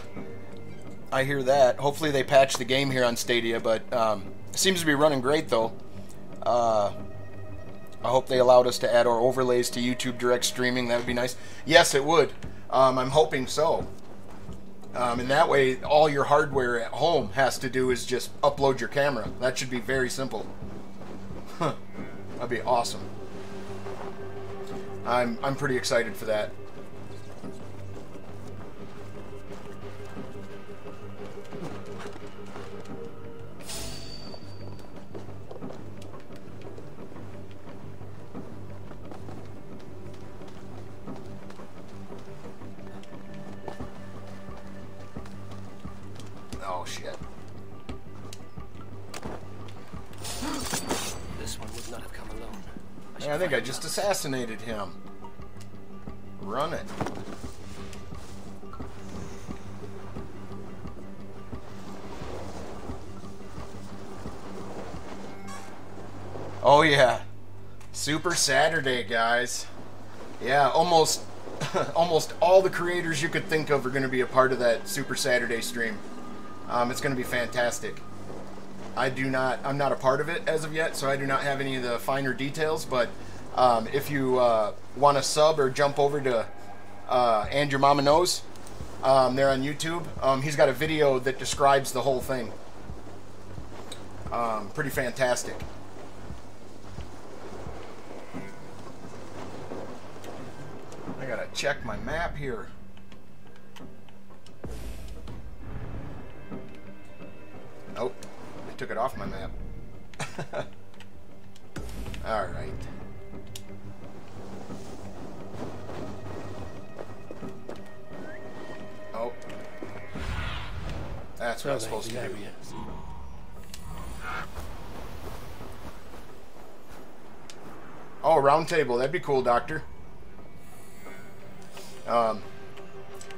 I hear that. Hopefully they patch the game here on Stadia, but um, it seems to be running great though. Uh, I hope they allowed us to add our overlays to YouTube direct streaming. That would be nice. Yes, it would. Um, I'm hoping so. Um, and that way, all your hardware at home has to do is just upload your camera. That should be very simple. Huh. That'd be awesome. I'm I'm pretty excited for that. Assassinated him. Run it. Oh yeah. Super Saturday, guys. Yeah, almost almost all the creators you could think of are going to be a part of that Super Saturday stream. Um, it's going to be fantastic. I do not, I'm not a part of it as of yet, so I do not have any of the finer details. But um, if you uh, want to sub or jump over to uh, And Your Mama Knows, um, they're on YouTube. Um, he's got a video that describes the whole thing. Um, pretty fantastic. I gotta check my map here. Table. That'd be cool, Doctor. Um,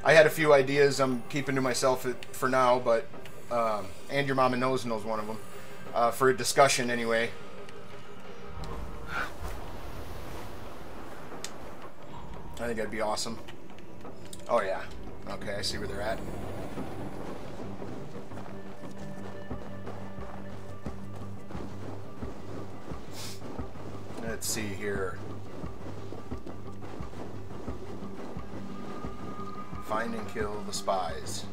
I had a few ideas I'm keeping to myself for now, but um, and your mama knows knows one of them uh, for a discussion anyway. I think that'd be awesome. Oh yeah. Okay, I see where they're at. Let's see here. Find and kill the spies.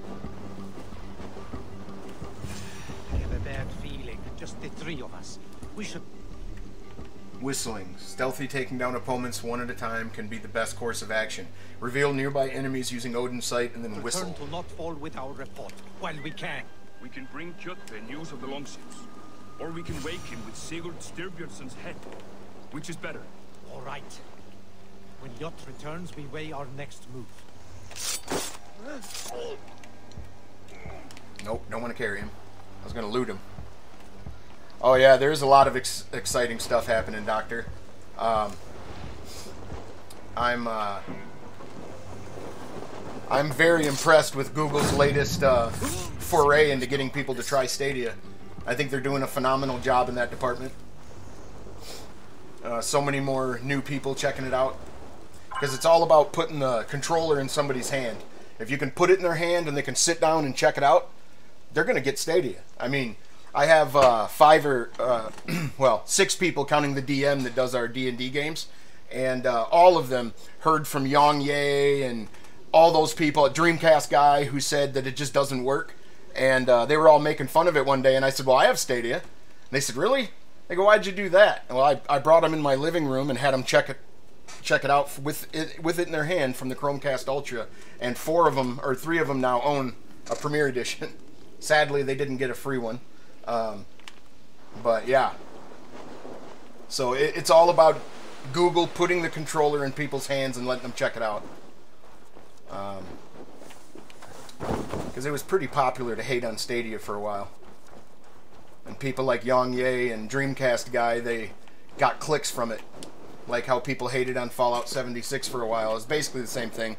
I have a bad feeling. Just the three of us. We should. Whistling. Stealthy taking down opponents one at a time can be the best course of action. Reveal nearby enemies using Odin's sight and then whistle. Return to not fall with our report while we can. We can bring Kjotve news of the longships. Or we can wake him with Sigurd Styrbjörnsson's head. Which is better? All right. When Jot returns, we weigh our next move. Nope, don't want to carry him. I was going to loot him. Oh yeah, there's a lot of ex exciting stuff happening, Doctor. Um, I'm uh, I'm very impressed with Google's latest uh, foray into getting people to try Stadia. I think they're doing a phenomenal job in that department. Uh, so many more new people checking it out because it's all about putting the controller in somebody's hand. If you can put it in their hand and they can sit down and check it out, they're going to get Stadia. I mean, I have uh, five or uh, well, six people counting the DM that does our D and D games, and uh, all of them heard from Yong Yea and all those people, a Dreamcast guy who said that it just doesn't work, and uh, they were all making fun of it one day, and I said, "Well, I have Stadia." And they said, "Really?" They go, "Why'd you do that?" Well, I, I brought them in my living room and had them check it check it out with it with it in their hand from the Chromecast Ultra, and four of them or three of them now own a Premier Edition. Sadly, they didn't get a free one. Um, but yeah. So it, it's all about Google putting the controller in people's hands and letting them check it out. Because um, it was pretty popular to hate on Stadia for a while. And people like Yong Yea and Dreamcast Guy, they got clicks from it. Like how people hated on Fallout 76 for a while. It's basically the same thing.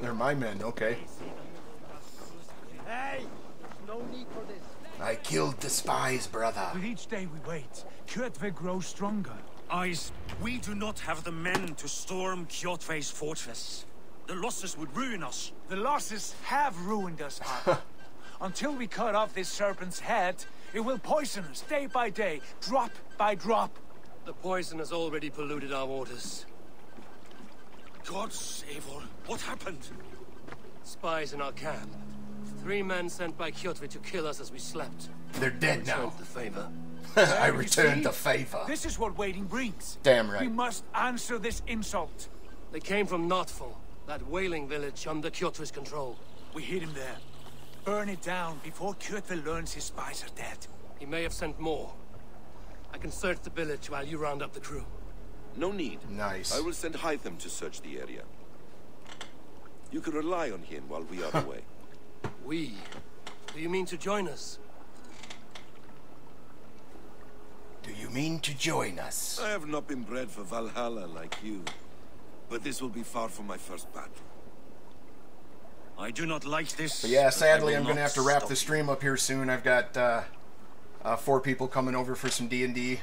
They're my men, okay. Hey, no need for this. I killed the spies, brother. With each day we wait, Kjotve grows stronger. Eyes, we do not have the men to storm Kjotve's fortress. The losses would ruin us. The losses have ruined us, Until we cut off this serpent's head, it will poison us day by day, drop by drop. The poison has already polluted our waters. God save her. What happened? Spies in our camp. Three men sent by Kjotve to kill us as we slept. They're dead now. the favor. I returned the favor. This is what waiting brings. Damn right. We must answer this insult. They came from Notful, that whaling village under Kjotve's control. We hid him there. Burn it down before Kjotve learns his spies are dead. He may have sent more. I can search the village while you round up the crew. No need. Nice. I will send Hytham to search the area. You can rely on him while we are away. We? Do you mean to join us? Do you mean to join us? I have not been bred for Valhalla like you. But this will be far from my first battle. I do not like this. But yeah, sadly, I'm going to have to wrap the stream up here soon. I've got uh, uh, four people coming over for some D&D.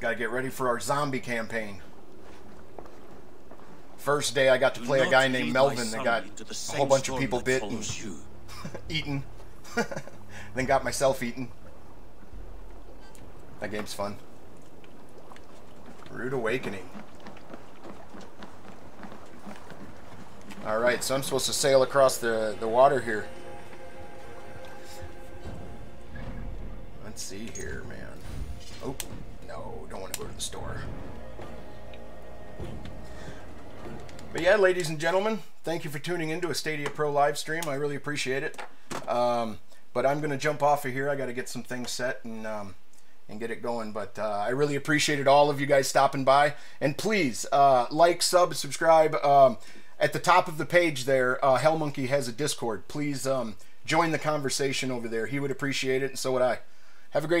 Got to get ready for our zombie campaign. First day, I got to play a guy named Melvin that got a whole bunch of people bit and eaten. then got myself eaten. That game's fun. Rude Awakening. Alright, so I'm supposed to sail across the, the water here. Let's see here, man. Oh, no, don't want to go to the store. But yeah, ladies and gentlemen, thank you for tuning into a Stadia Pro live stream. I really appreciate it. Um, but I'm going to jump off of here. I got to get some things set and um, and get it going. But uh, I really appreciated all of you guys stopping by. And please uh, like, sub, subscribe. Um, at the top of the page there, uh, Hell Monkey has a Discord. Please um, join the conversation over there. He would appreciate it, and so would I. Have a great